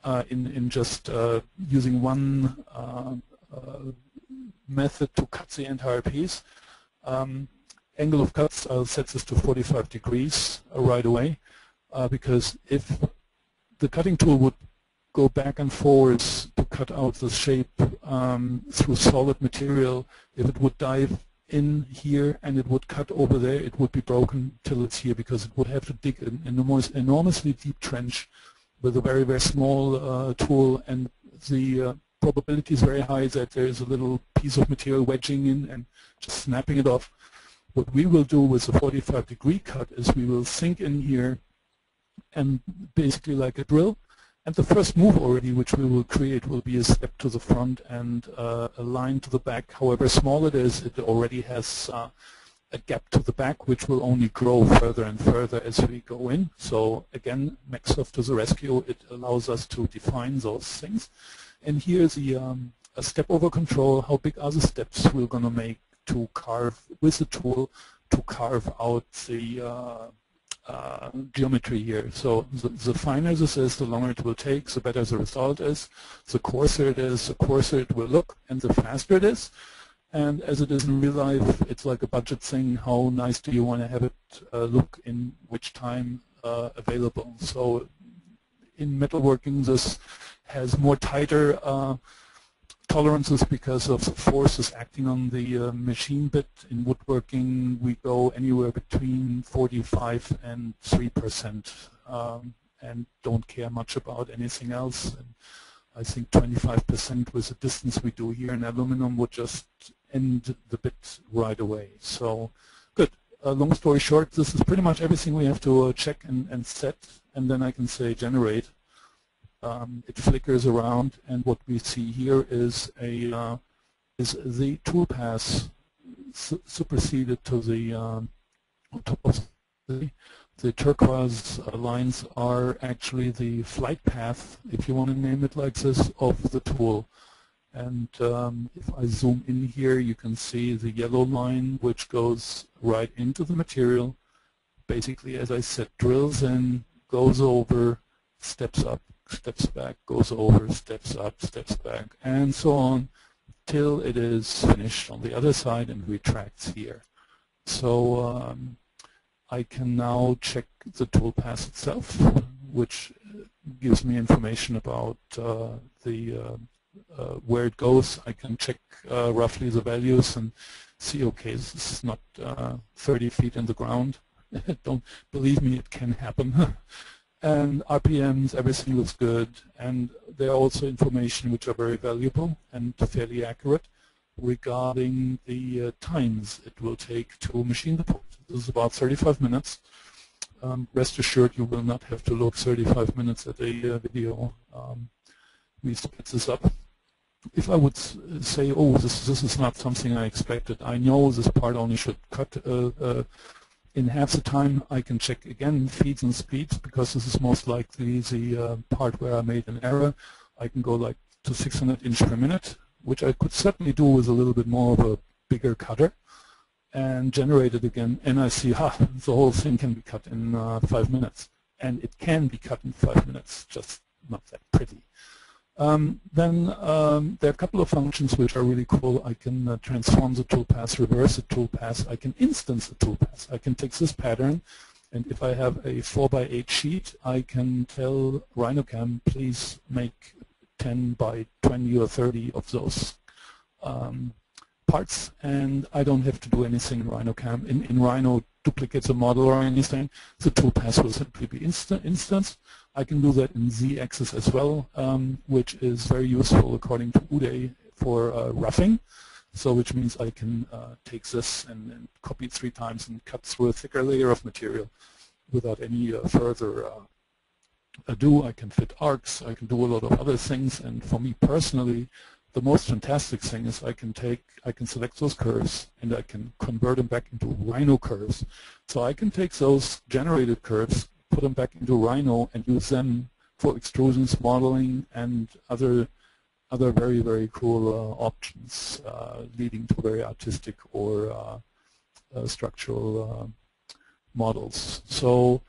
uh, in, in just uh, using one uh, uh method to cut the entire piece. Um, angle of cuts, I'll set this to 45 degrees uh, right away, uh, because if the cutting tool would go back and forth cut out the shape um, through solid material. If it would dive in here and it would cut over there, it would be broken till it's here because it would have to dig an enormous, enormously deep trench with a very, very small uh, tool and the uh, probability is very high that there is a little piece of material wedging in and just snapping it off. What we will do with a 45 degree cut is we will sink in here and basically like a drill and the first move already which we will create will be a step to the front and uh, a line to the back. However small it is, it already has uh, a gap to the back which will only grow further and further as we go in. So again, MecSoft to the rescue, it allows us to define those things. And here's the um, a step over control, how big are the steps we're going to make to carve with the tool to carve out the uh, uh, geometry here. So the, the, finer this is, the longer it will take, the better the result is. The coarser it is, the coarser it will look, and the faster it is. And as it is in real life, it's like a budget thing. How nice do you want to have it uh, look in which time uh, available? So in metalworking, this has more tighter uh, tolerances because of the forces acting on the uh, machine bit. In woodworking, we go anywhere between 45 and 3 percent um, and don't care much about anything else. And I think 25 percent with the distance we do here in aluminum would just end the bit right away. So good. Uh, long story short, this is pretty much everything we have to uh, check and, and set, and then I can say generate um, it flickers around, and what we see here is a uh, is the toolpath su superseded to the um, top of the the turquoise lines are actually the flight path, if you want to name it like this, of the tool. And um, if I zoom in here, you can see the yellow line, which goes right into the material. Basically, as I said, drills in, goes over, steps up, steps back, goes over, steps up, steps back, and so on till it is finished on the other side and retracts here. So um, I can now check the toolpath itself, which gives me information about uh, the uh, uh, where it goes. I can check uh, roughly the values and see, okay, this is not uh, 30 feet in the ground. Don't believe me, it can happen. and RPMs, everything looks good, and there are also information which are very valuable and fairly accurate regarding the uh, times it will take to machine the part. This is about 35 minutes. Um, rest assured you will not have to look 35 minutes at a uh, video. Um, we split this up. If I would say, oh, this, this is not something I expected, I know this part only should cut uh, uh in half the time I can check again feeds and speeds because this is most likely the uh, part where I made an error. I can go like to 600 inch per minute, which I could certainly do with a little bit more of a bigger cutter and generate it again and I see, ha, the whole thing can be cut in uh, five minutes. And it can be cut in five minutes, just not that pretty. Um, then um, there are a couple of functions which are really cool. I can uh, transform the toolpath, reverse the toolpath. I can instance the toolpath. I can take this pattern, and if I have a 4x8 sheet, I can tell RhinoCam, please make 10 by 20 or 30 of those um, parts, and I don't have to do anything in RhinoCam. In, in Rhino, duplicates a model or anything, the toolpath will simply be insta instanced. I can do that in z-axis as well, um, which is very useful according to Uday for uh, roughing. So which means I can uh, take this and, and, copy it three times and cut through a thicker layer of material without any uh, further uh, ado. I can fit arcs, I can do a lot of other things, and for me personally, the most fantastic thing is I can take, I can select those curves and I can convert them back into Rhino curves. So I can take those generated curves, put them back into Rhino and use them for extrusions, modeling, and other other very, very cool uh, options uh, leading to very artistic or uh, uh structural uh, models. So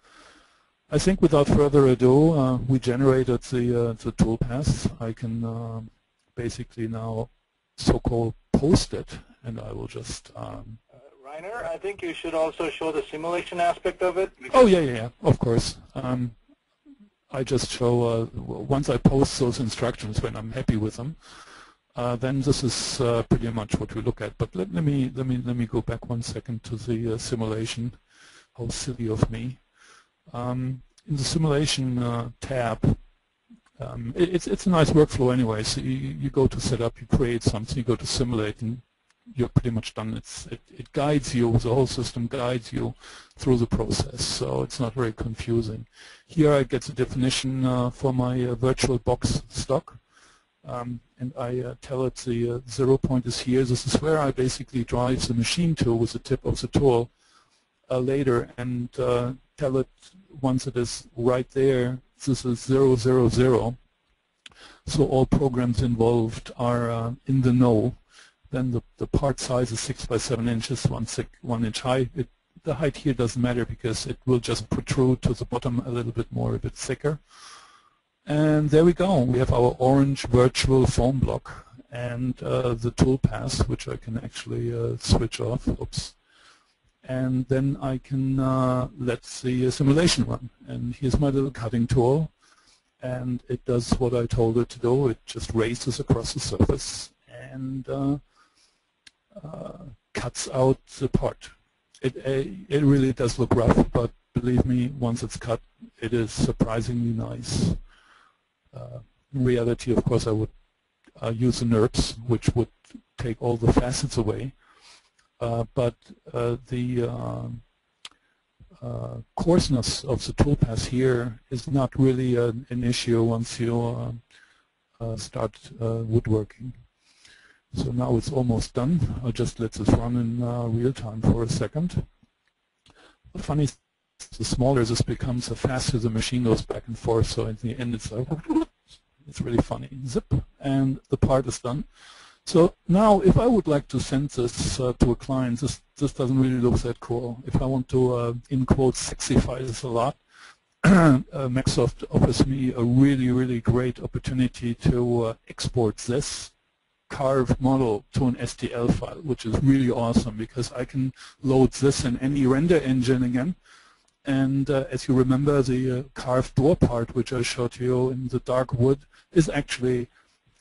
I think without further ado, uh, we generated the, the toolpath. I can um, basically now so-called post it, and I will just. Um, uh, Rainer, I think you should also show the simulation aspect of it. Oh yeah, yeah, yeah, of course. Um, I just show, uh, once I post those instructions when I'm happy with them, uh, then this is uh, pretty much what we look at. But let, let, me let me let me go back one second to the uh, simulation. How silly of me! Um, in the simulation uh, tab, um, it, it's it's a nice workflow anyway. So you, you go to setup, you create something, you go to simulate, and you're pretty much done. It's, it, it guides you, the whole system guides you through the process, so it's not very confusing. Here I get the definition uh, for my uh, virtual box stock, um, and I uh, tell it the uh, zero point is here. This is where I basically drive the machine to with the tip of the tool uh, later and uh, tell it once it is right there, this is zero, zero, zero. So all programs involved are in the know then the, the part size is 6 by 7 inches, 1, six, one inch high. It, the height here doesn't matter because it will just protrude to the bottom a little bit more, a bit thicker. And there we go. We have our orange virtual foam block and uh, the toolpath, which I can actually uh, switch off. Oops. And then I can uh, let the simulation run. And here's my little cutting tool. And it does what I told it to do. It just races across the surface and uh, uh, cuts out the part. It, it really does look rough, but believe me, once it's cut, it is surprisingly nice. Uh, in reality, of course, I would uh, use the NURBS, which would take all the facets away. Uh, but uh, the um, uh, coarseness of the toolpath here is not really an, an issue once you uh, start woodworking. So now it's almost done. I'll just let this run in real time for a second. The funny the smaller this becomes, the faster the machine goes back and forth. So in the end, it's like, it's really funny. Zip, and the part is done. So now, if I would like to send this uh, to a client, this this doesn't really look that cool. If I want to, uh, in quotes, sexify this a lot, uh, MecSoft offers me a really, really great opportunity to uh, export this carved model to an STL file, which is really awesome because I can load this in any render engine again. And uh, as you remember, the uh, carved door part, which I showed you in the dark wood, is actually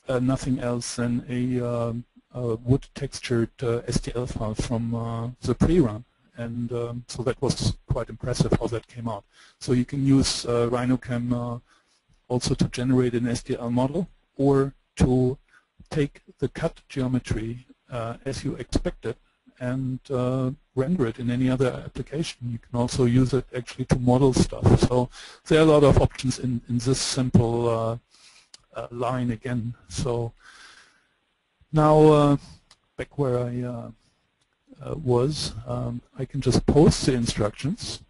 nothing else than a, um, a wood textured uh, STL file from uh, the pre-run. And um, so that was quite impressive how that came out. So you can use uh, RhinoCam also to generate an STL model or to take the cut geometry uh, as you expect it and uh, render it in any other application. You can also use it actually to model stuff. So there are a lot of options in, in this simple uh, uh line again. So now uh, back where I uh, was, um, I can just post the instructions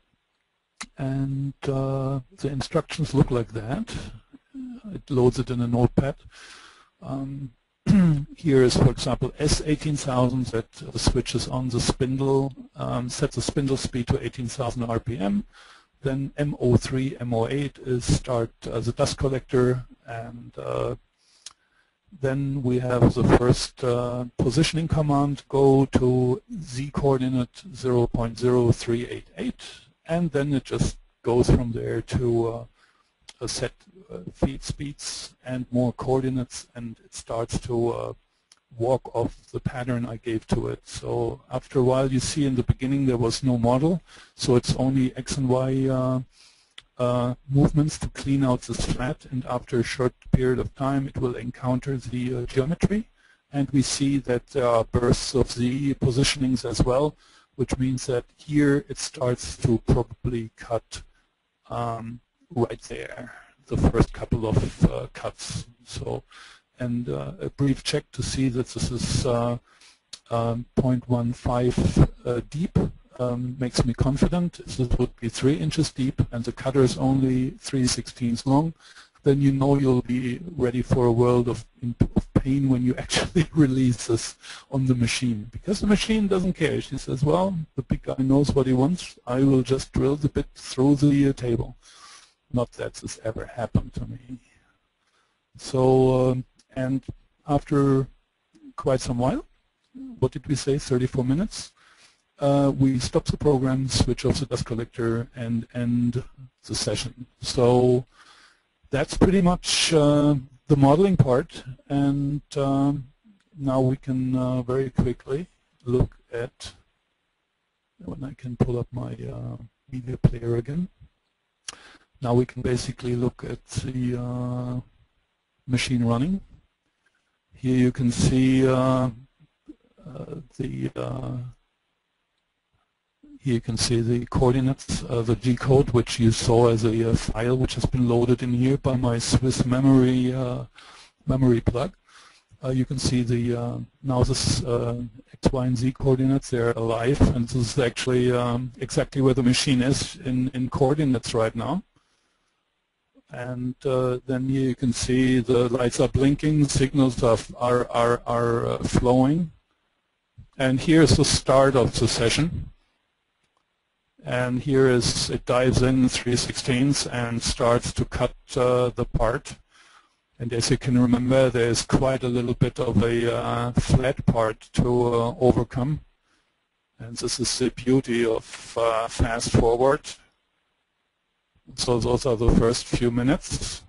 and the instructions look like that. It loads it in a notepad. Um, here is, for example, S18000 that uh, switches on the spindle, um, sets the spindle speed to 18,000 RPM. Then MO3, MO8 is start as a dust collector, and uh, then we have the first uh, positioning command, go to Z coordinate 0.0388, and then it just goes from there to uh, a set uh, feed speeds and more coordinates and it starts to uh, walk off the pattern I gave to it. So after a while you see in the beginning there was no model so it's only X and Y uh, uh, movements to clean out this flat and after a short period of time it will encounter the uh, geometry and we see that there are bursts of the positionings as well which means that here it starts to probably cut um, right there the first couple of uh, cuts. So, and uh, a brief check to see that this is uh, um, 0.15 deep um, makes me confident. If this would be 3 inches deep and the cutter is only 3 sixteenths long, then you know you'll be ready for a world of, of, pain when you actually release this on the machine. Because the machine doesn't care. She says, well, the big guy knows what he wants. I will just drill the bit through the uh, table. Not that this ever happened to me. So, um, and after quite some while, what did we say, 34 minutes, uh, we stop the program, switch off the dust collector, and end the session. So that's pretty much uh, the modeling part. And um, now we can uh, very quickly look at when I can pull up my uh, media player again. Now we can basically look at the uh, machine running. Here you can see uh, uh, the uh, here you can see the coordinates, uh, the G-code, which you saw as a, a, file which has been loaded in here by my Swiss memory memory plug. Uh, you can see the uh, now this uh, x, y, and z coordinates. They're alive, and this is actually um, exactly where the machine is in in coordinates right now. And then you can see the lights are blinking, signals are are are, are flowing, and here's the start of the session. And here is it dives in 3 16ths and starts to cut uh, the part. And as you can remember, there's quite a little bit of a uh, flat part to uh, overcome. And this is the beauty of uh, fast forward. So those are the first few minutes.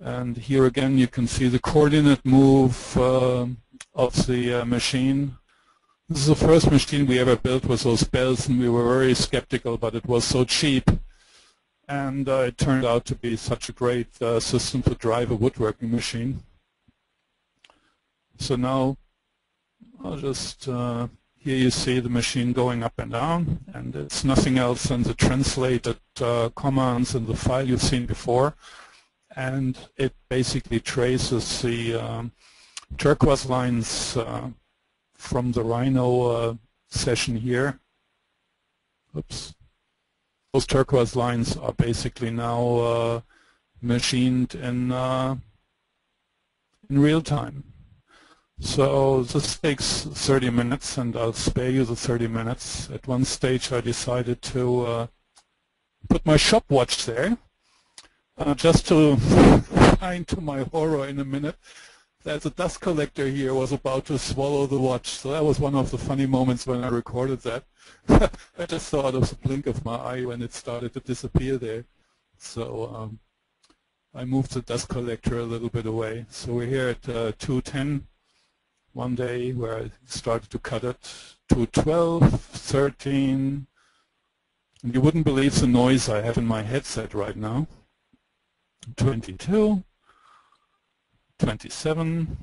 And here again you can see the coordinate move uh, of the uh, machine. This is the first machine we ever built with those bells and we were very skeptical but it was so cheap and uh, it turned out to be such a great uh, system to drive a woodworking machine. So now I'll just, uh, here you see the machine going up and down and it's nothing else than the translated uh, commands in the file you've seen before and it basically traces the um, turquoise lines uh, from the Rhino uh, session here. Oops those turquoise lines are basically now uh, machined in uh, in real time. So this takes 30 minutes, and I'll spare you the 30 minutes. At one stage, I decided to uh, put my shop watch there, uh, just to find to my horror in a minute that the dust collector here was about to swallow the watch. So that was one of the funny moments when I recorded that. I just saw the blink of my eye when it started to disappear there. So um, I moved the dust collector a little bit away. So we're here at uh, 210 one day where I started to cut it. 212, 13, and you wouldn't believe the noise I have in my headset right now. 22, 27,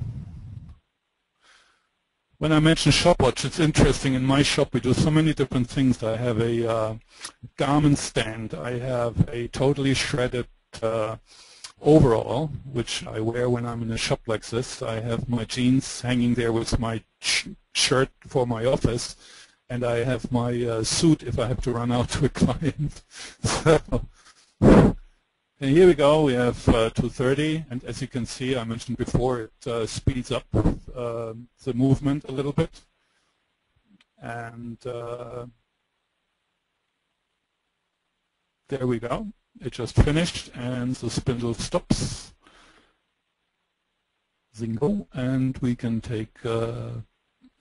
when I mention Shopwatch, it's interesting. In my shop, we do so many different things. I have a uh, garment stand. I have a totally shredded uh, overall, which I wear when I'm in a shop like this. I have my jeans hanging there with my shirt for my office, and I have my uh, suit if I have to run out to a client. and here we go, we have uh, 230, and as you can see, I mentioned before, it uh, speeds up uh, the movement a little bit. And uh, there we go. It just finished, and the spindle stops. Zingo, and we can take uh,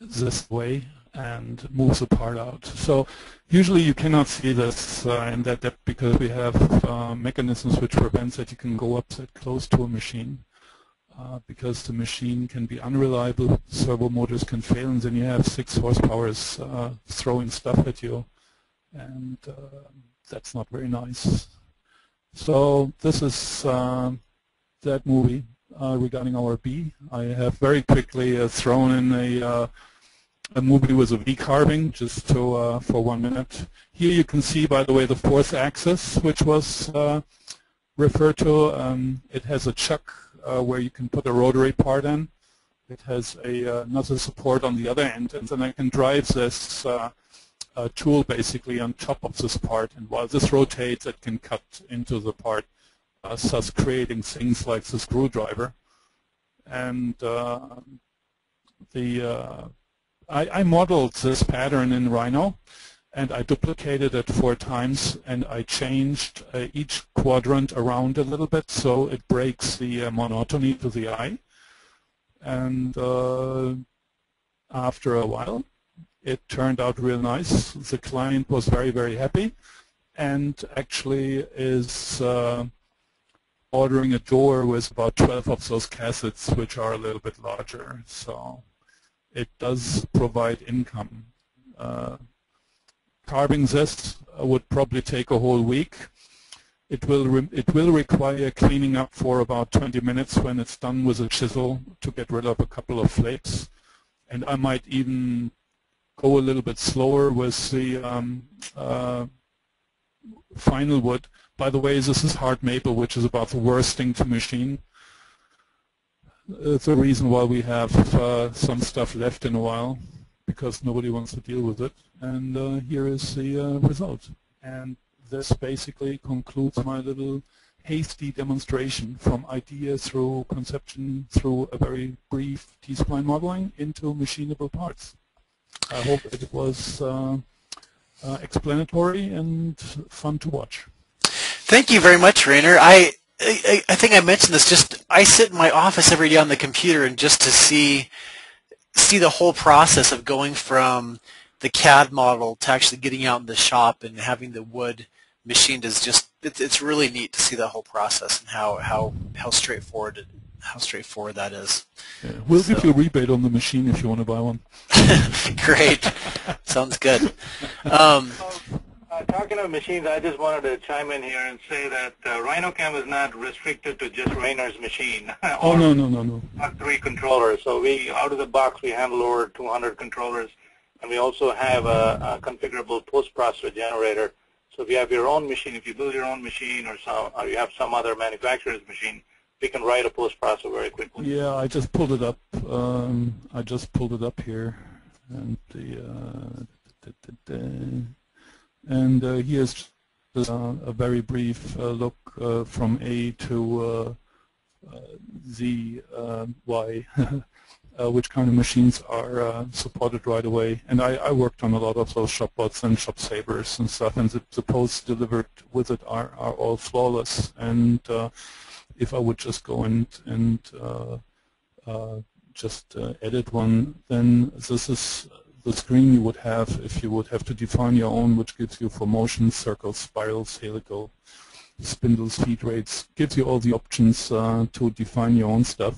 this way and move the part out. So usually you cannot see this uh, in that depth because we have uh, mechanisms which prevents that you can go up that close to a machine uh, because the machine can be unreliable, servo motors can fail, and then you have six horsepowers uh, throwing stuff at you, and uh, that's not very nice. So this is uh, that movie regarding our B. I have very quickly thrown in a a movie with a V carving, just to, uh, for one minute. Here you can see, by the way, the fourth axis, which was uh, referred to. Um, it has a chuck uh, where you can put a rotary part in. It has a, uh, another support on the other end, and then I can drive this uh, tool basically on top of this part. And while this rotates, it can cut into the part, thus creating things like the screwdriver. And the I, I modeled this pattern in Rhino and I duplicated it four times and I changed uh, each quadrant around a little bit so it breaks the uh, monotony to the eye and uh, after a while it turned out real nice. The client was very very happy and actually is uh, ordering a door with about 12 of those cassettes, which are a little bit larger. So it does provide income. Uh, carving this would probably take a whole week. It will, it will require cleaning up for about 20 minutes when it's done with a chisel to get rid of a couple of flakes. And I might even go a little bit slower with the um, uh, final wood. By the way, this is hard maple, which is about the worst thing to machine. It's the reason why we have uh, some stuff left in a while, because nobody wants to deal with it. And uh, here is the uh, result. And this basically concludes my little hasty demonstration from idea through conception through a very brief T-spline modeling into machinable parts. I hope it was uh, uh, explanatory and fun to watch. Thank you very much, Rainer. I, I, I think I mentioned this. Just I sit in my office every day on the computer, and just to see see the whole process of going from the CAD model to actually getting out in the shop and having the wood machined is just it's, it's really neat to see the whole process and how how how straightforward it, how straightforward that is. Yeah. We'll so. give you a rebate on the machine if you want to buy one. Great. Sounds good. Um, uh, talking of machines, I just wanted to chime in here and say that uh, RhinoCam is not restricted to just Rainer's machine. oh, no, no, no, no. Three controllers. So we, out of the box, we handle over 200 controllers. And we also have a, a configurable post-processor generator. So if you have your own machine, if you build your own machine or, some, or you have some other manufacturer's machine, we can write a post processor very quickly. Yeah, I just pulled it up. Um, I just pulled it up here, and the uh, da, da, da, and uh, here's uh, a very brief uh, look uh, from A to uh, Z, Y. which kind of machines are supported right away. And I, I, worked on a lot of those ShopBots and ShopSabres and stuff, and the, the posts delivered with it are, are all flawless. And if I would just go and, and uh, uh, just uh, edit one, then this is the screen you would have if you would have to define your own, which gives you for motion, circles, spirals, helical, spindles, feed rates, gives you all the options uh, to define your own stuff,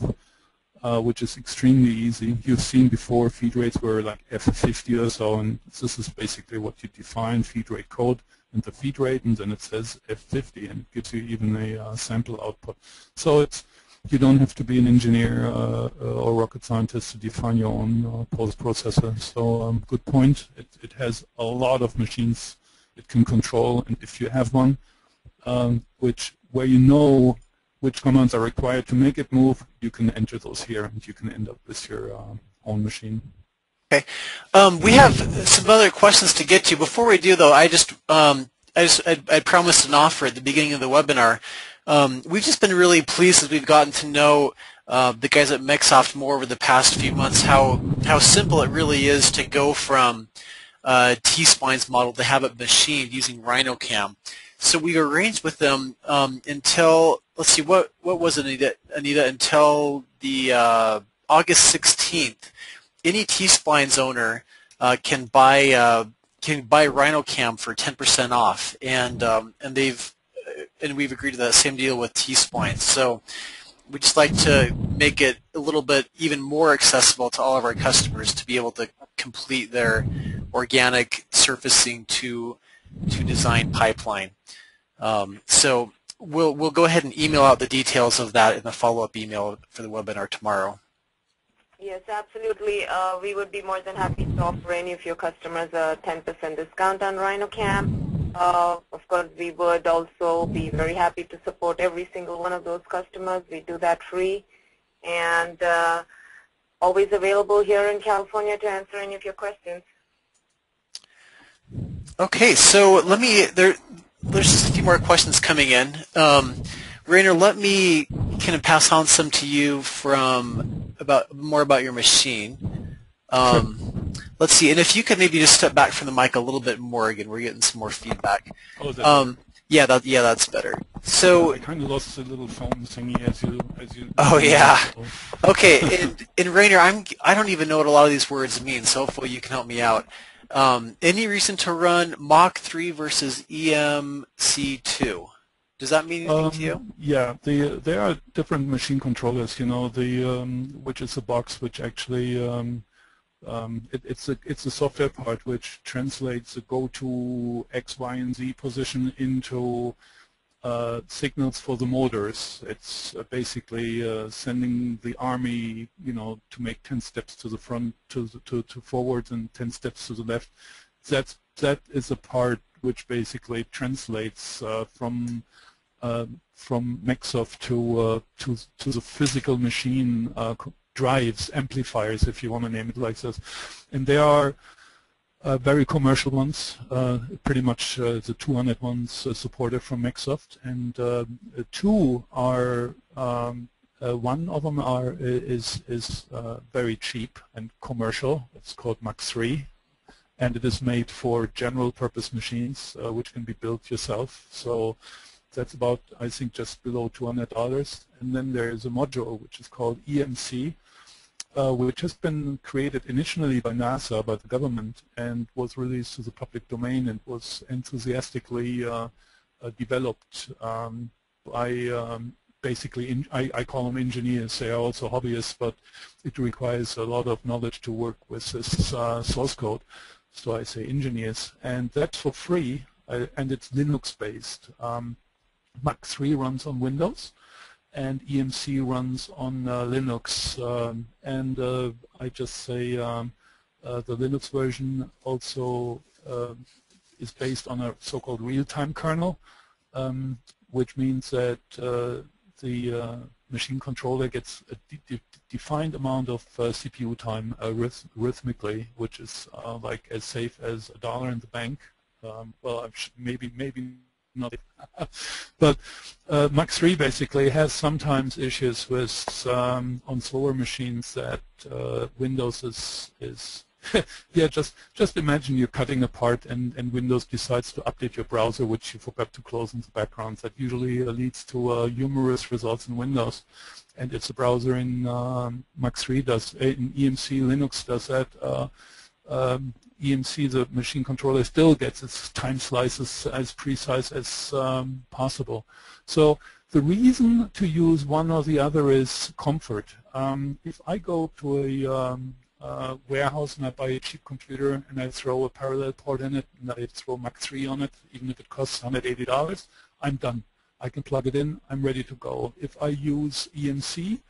uh, which is extremely easy. You've seen before feed rates were like F50 or so, and this is basically what you define, feed rate code and the feed rate, and then it says F50, and it gives you even a uh, sample output. So it's you don't have to be an engineer uh, or rocket scientist to define your own uh, post processor. So um, good point. It, it has a lot of machines it can control, and if you have one, um, which where you know which commands are required to make it move, you can enter those here, and you can end up with your uh, own machine. Okay. Um, we have some other questions to get to. Before we do, though, I just um, I just I, I, promised an offer at the beginning of the webinar. Um, we've just been really pleased as we've gotten to know uh, the guys at MecSoft more over the past few months. How how simple it really is to go from uh, T-Spline's model to have it machined using RhinoCam. So we've arranged with them um, until let's see what what was it, Anita? Anita until the uh, August 16th any T-Splines owner uh, can buy uh, can buy RhinoCam for 10% off, and um, and they've and we've agreed to that same deal with T-Splines. So we just like to make it a little bit even more accessible to all of our customers to be able to complete their organic surfacing to to design pipeline. Um, so we'll we'll go ahead and email out the details of that in the follow-up email for the webinar tomorrow. Yes, absolutely. Uh, we would be more than happy to offer any of your customers a 10% discount on RhinoCam. Uh, of course, we would also be very happy to support every single one of those customers. We do that free and uh, always available here in California to answer any of your questions. Okay, so let me, there, there's just a few more questions coming in. Um, Rainer, let me kind of pass on some to you from about more about your machine. Um, let's see, and if you could maybe just step back from the mic a little bit more again, we're getting some more feedback. Oh, um, yeah, that yeah, that's better. So I kind of lost the little phone thingy as you as you. Oh yeah. Okay, and, and Rainer, I'm I don't even know what a lot of these words mean, so hopefully you can help me out. Um, any reason to run Mach 3 versus EMC2? Does that mean anything Um, to you? Yeah, the, there are different machine controllers. You know, the um, which is a box which actually um, um, it, it's a it's a software part which translates the go to X, Y, and Z position into uh, signals for the motors. It's uh, basically uh, sending the army, you know, to make 10 steps to the front, to to, to forward, and 10 steps to the left. That's that is a part which basically translates uh, from from MecSoft to uh, to to the physical machine uh, drives, amplifiers, if you want to name it like this, and they are uh, very commercial ones, uh, pretty much uh, the 200 ones uh, supported from MecSoft, and uh, two are um, one of them are is is very cheap and commercial. It's called Mach 3, and it is made for general purpose machines, which can be built yourself. So that's about I think just below 200 dollars. And then there is a module which is called EMC, uh, which has been created initially by NASA, by the government, and was released to the public domain and was enthusiastically uh, uh, developed um, by um, basically, in, I, I, call them engineers, they are also hobbyists, but it requires a lot of knowledge to work with this uh, source code, so I say engineers, and that's for free, uh, and it's Linux-based. Um, Mach 3 runs on Windows, and EMC runs on uh, Linux. Um, and uh, I just say um, uh, the Linux version also is based on a so-called real-time kernel, um, which means that the machine controller gets a de de defined amount of uh, CPU time rhythmically, which is uh, like as safe as a dollar in the bank. Um, well, maybe maybe not. but uh, Mach 3 basically has sometimes issues with um, on slower machines that uh, Windows is is yeah just just imagine you're cutting apart and and Windows decides to update your browser which you forgot to close in the background that usually uh, leads to uh, humorous results in Windows and if the browser in um, Mach 3 does in EMC Linux does that uh, um, EMC, the machine controller, still gets its time slices as precise as um, possible. So the reason to use one or the other is comfort. Um, if I go to a um, uh, warehouse and I buy a cheap computer and I throw a parallel port in it and I throw Mach 3 on it, even if it costs $180, I'm done. I can plug it in, I'm ready to go. If I use EMC,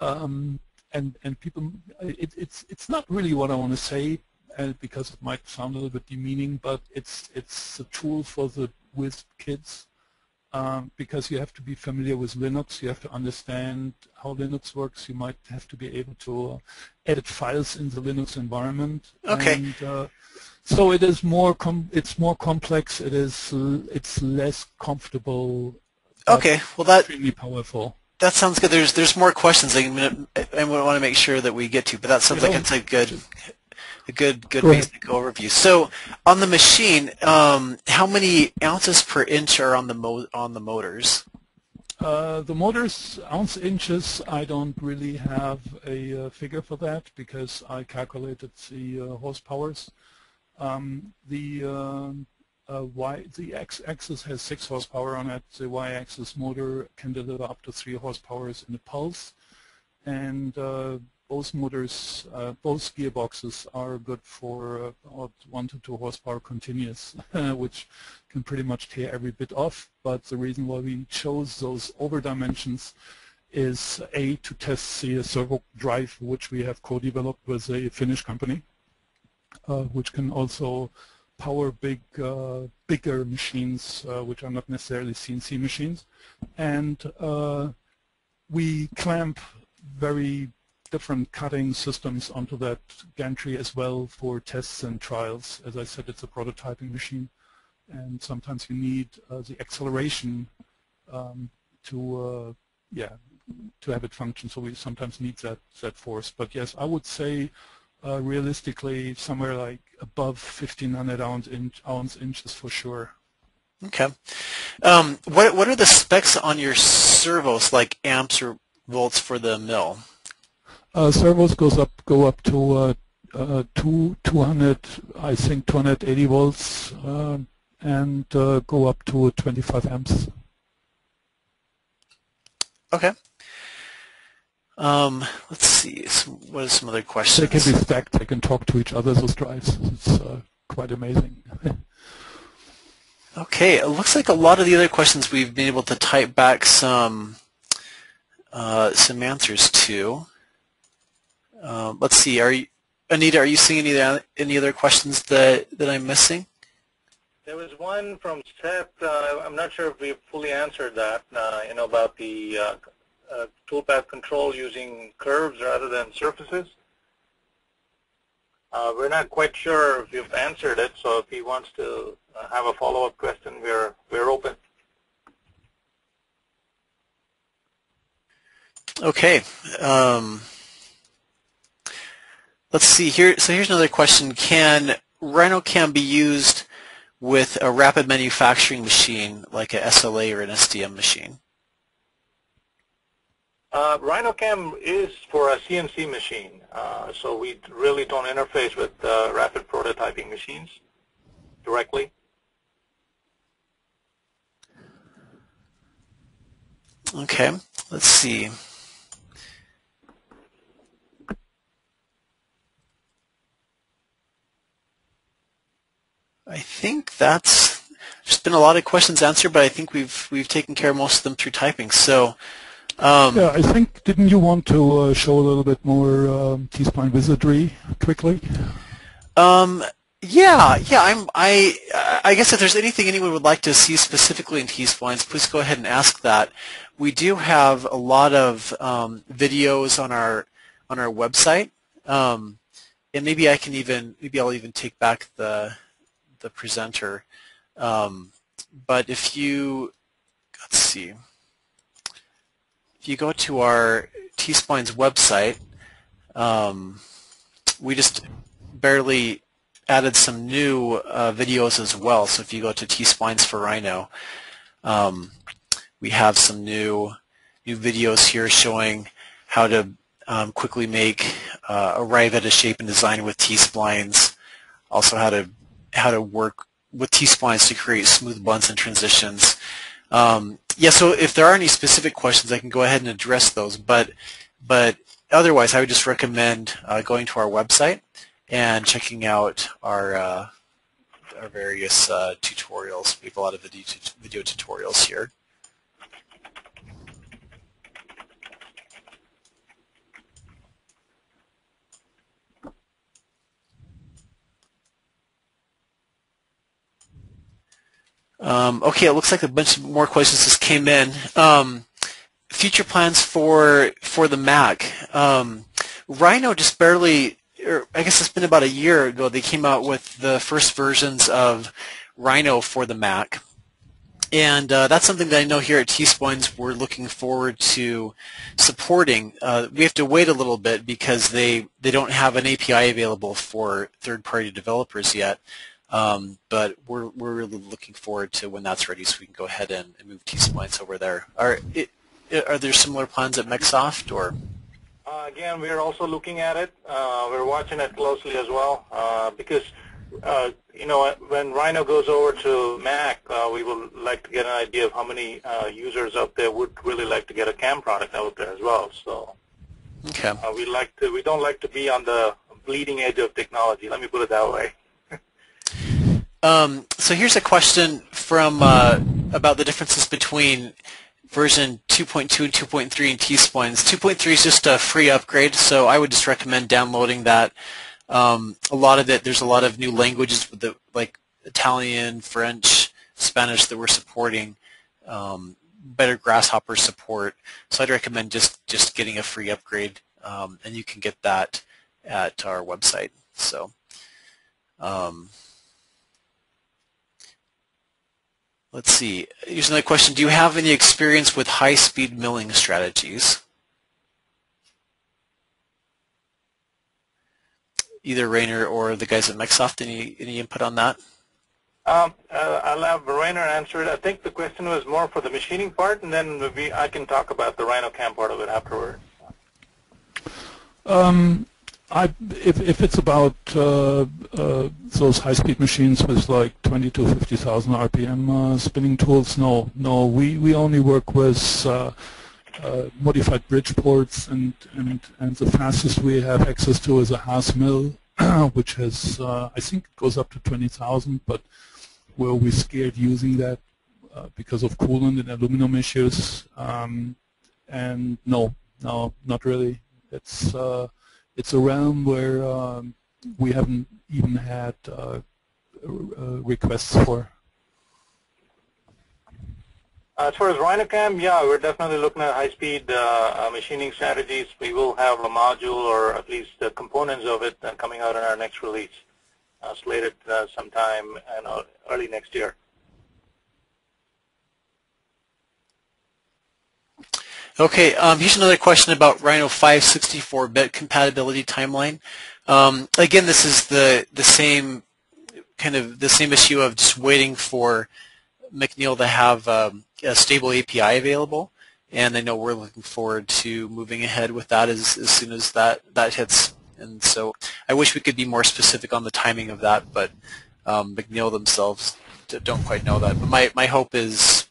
um, and and people, it, it's it's not really what I want to say, uh, because it might sound a little bit demeaning, but it's it's a tool for the with kids um, because you have to be familiar with Linux. You have to understand how Linux works. You might have to be able to edit files in the Linux environment. Okay. And, uh, so it is more it's more complex. It is it's less comfortable. Okay. Well, that extremely powerful. That sounds good. There's there's more questions I, I want to make sure that we get to, but that sounds like it's a good a good good Go basic overview. So on the machine, um, how many ounces per inch are on the mo on the motors? Uh, the motors, ounce inches, I don't really have a uh, figure for that because I calculated the uh, horsepowers. Um, the um, uh, y, the x-axis has six horsepower on it. The y-axis motor can deliver up to three horsepower in a pulse, and uh, both motors, uh, both gearboxes are good for about one to two horsepower continuous, which can pretty much tear every bit off. But the reason why we chose those over dimensions is a to test the servo drive, which we have co-developed with a Finnish company, uh, which can also power big, uh, bigger machines, uh, which are not necessarily CNC machines. And uh, we clamp very different cutting systems onto that gantry as well for tests and trials. As I said, it's a prototyping machine, and sometimes you need uh, the acceleration um, to, uh, yeah, to have it function. So we sometimes need that that force. But yes, I would say uh, realistically somewhere like above 1500 ounce, inch, ounce inches for sure. Okay. Um, what what are the specs on your servos, like amps or volts for the mill? Uh, servos goes up go up to uh, uh, two 200, I think 280 volts, um, and uh, go up to 25 amps. Okay. Um, let's see. Some, what are some other questions? They can be stacked. They can talk to each other. Those drives. It's uh, quite amazing. okay. It looks like a lot of the other questions we've been able to type back some uh, some answers to. Um, let's see. Are you, Anita? Are you seeing any any other questions that that I'm missing? There was one from Seth. Uh, I'm not sure if we fully answered that. Uh, you know about the uh, uh, toolpath control using curves rather than surfaces. Uh, we're not quite sure if you've answered it, so if he wants to uh, have a follow-up question, we're we're open. Okay. Um, let's see here. So here's another question: Can RhinoCam be used with a rapid manufacturing machine like a SLA or an SDM machine? Uh, RhinoCam is for a CNC machine, uh, so we really don't interface with uh, rapid prototyping machines directly. Okay, let's see. I think that's there's been a lot of questions answered, but I think we've we've taken care of most of them through typing. So um, yeah, I think, didn't you want to uh, show a little bit more um, T-spline wizardry quickly? Um, yeah, yeah. I'm. I. I guess if there's anything anyone would like to see specifically in T-splines, please go ahead and ask that. We do have a lot of um, videos on our on our website, um, and maybe I can even maybe I'll even take back the the presenter. Um, but if you let's see. If you go to our T-Splines website, um, we just barely added some new uh, videos as well. So if you go to T-Splines for Rhino, um, we have some new new videos here showing how to um, quickly make uh, arrive at a shape and design with T-splines. Also how to how to work with T-splines to create smooth blends and transitions. Um, yeah, so if there are any specific questions, I can go ahead and address those. But but otherwise, I would just recommend uh, going to our website and checking out our uh, our various uh, tutorials. We have a lot of video, video tutorials here. Um, okay, it looks like a bunch of more questions just came in. Um, future plans for for the Mac. Um, Rhino just barely, or I guess it's been about a year ago, they came out with the first versions of Rhino for the Mac. And uh, that's something that I know here at T-Splines we're looking forward to supporting. Uh, we have to wait a little bit because they, they don't have an API available for third-party developers yet. Um, but we're, we're really looking forward to when that's ready so we can go ahead and, and move T-Splines over there. Are, it, are there similar plans at MecSoft or? Uh, again, we're also looking at it. Uh, we're watching it closely as well uh, because, uh, you know, when Rhino goes over to Mac, uh, we would like to get an idea of how many uh, users out there would really like to get a CAM product out there as well. So okay. we like to, we don't like to be on the bleeding edge of technology. Let me put it that way. Um, so here's a question from uh, about the differences between version 2.2 and 2.3 in T-Splines. 2.3 is just a free upgrade, so I would just recommend downloading that. Um, a lot of it, there's a lot of new languages the, like Italian, French, Spanish that we're supporting, um, better Grasshopper support. So I'd recommend just, just getting a free upgrade, um, and you can get that at our website. So. Um, Let's see. Here's another question. Do you have any experience with high-speed milling strategies? Either Rainer or the guys at MecSoft, any, any input on that? Um, uh, I'll have Rainer answer it. I think the question was more for the machining part, and then maybe I can talk about the RhinoCam part of it afterward. Um, I, if, if it's about uh, uh, those high-speed machines with like 20 to 50,000 RPM uh, spinning tools, no, no. We we only work with uh, uh, modified Bridgeports, and and and the fastest we have access to is a Haas mill, which has uh, I think goes up to 20,000, but we're we scared using that because of coolant and aluminum issues. Um, and no, no, not really. It's it's a realm where um, we haven't even had uh, uh, requests for. As far as RhinoCam, yeah, we're definitely looking at high-speed uh, uh, machining strategies. We will have a module or at least the components of it uh, coming out in our next release, slated sometime in, early next year. Okay, um, here's another question about Rhino 5 64-bit compatibility timeline. Um, again, this is the the same kind of the same issue of just waiting for McNeel to have um, a stable API available, and I know we're looking forward to moving ahead with that as as soon as that that hits. And so I wish we could be more specific on the timing of that, but um, McNeel themselves don't quite know that. But my my hope is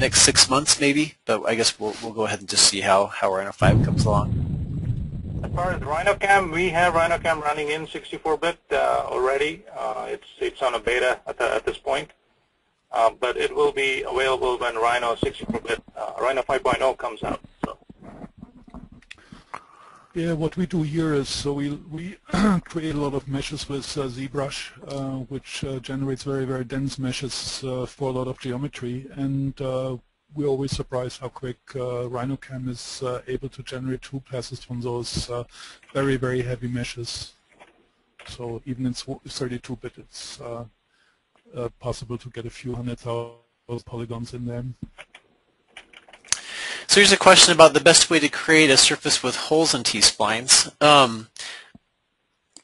the next six months maybe, but I guess we'll, we'll go ahead and just see how, how Rhino 5 comes along. As far as RhinoCam, we have RhinoCam running in 64-bit uh, already. Uh, it's, it's on a beta at, the, at this point. Uh, but it will be available when Rhino 64-bit, uh, Rhino 5.0 comes out. So. Yeah, what we do here is so we we create a lot of meshes with uh, ZBrush, uh, which uh, generates very very dense meshes uh, for a lot of geometry, and uh, we're always surprised how quick uh, RhinoCam is able to generate tool passes from those very very heavy meshes. So even in 32-bit, it's possible to get a few hundred thousand polygons in there. So here's a question about the best way to create a surface with holes in T-splines. Um,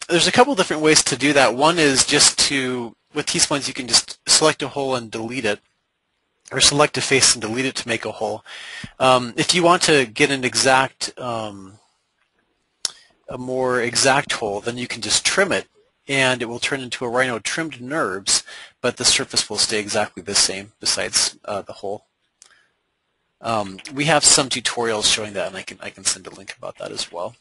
there's a couple different ways to do that. One is just to, with T-splines you can just select a hole and delete it, or select a face and delete it to make a hole. Um, if you want to get an exact, um, a more exact hole, then you can just trim it and it will turn into a rhino trimmed NURBS, but the surface will stay exactly the same besides uh, the hole. Um, we have some tutorials showing that, and I can I can send a link about that as well.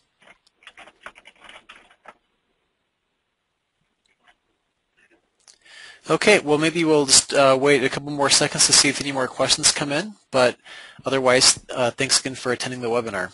Okay, well maybe we'll just uh, wait a couple more seconds to see if any more questions come in, but otherwise, uh, thanks again for attending the webinar.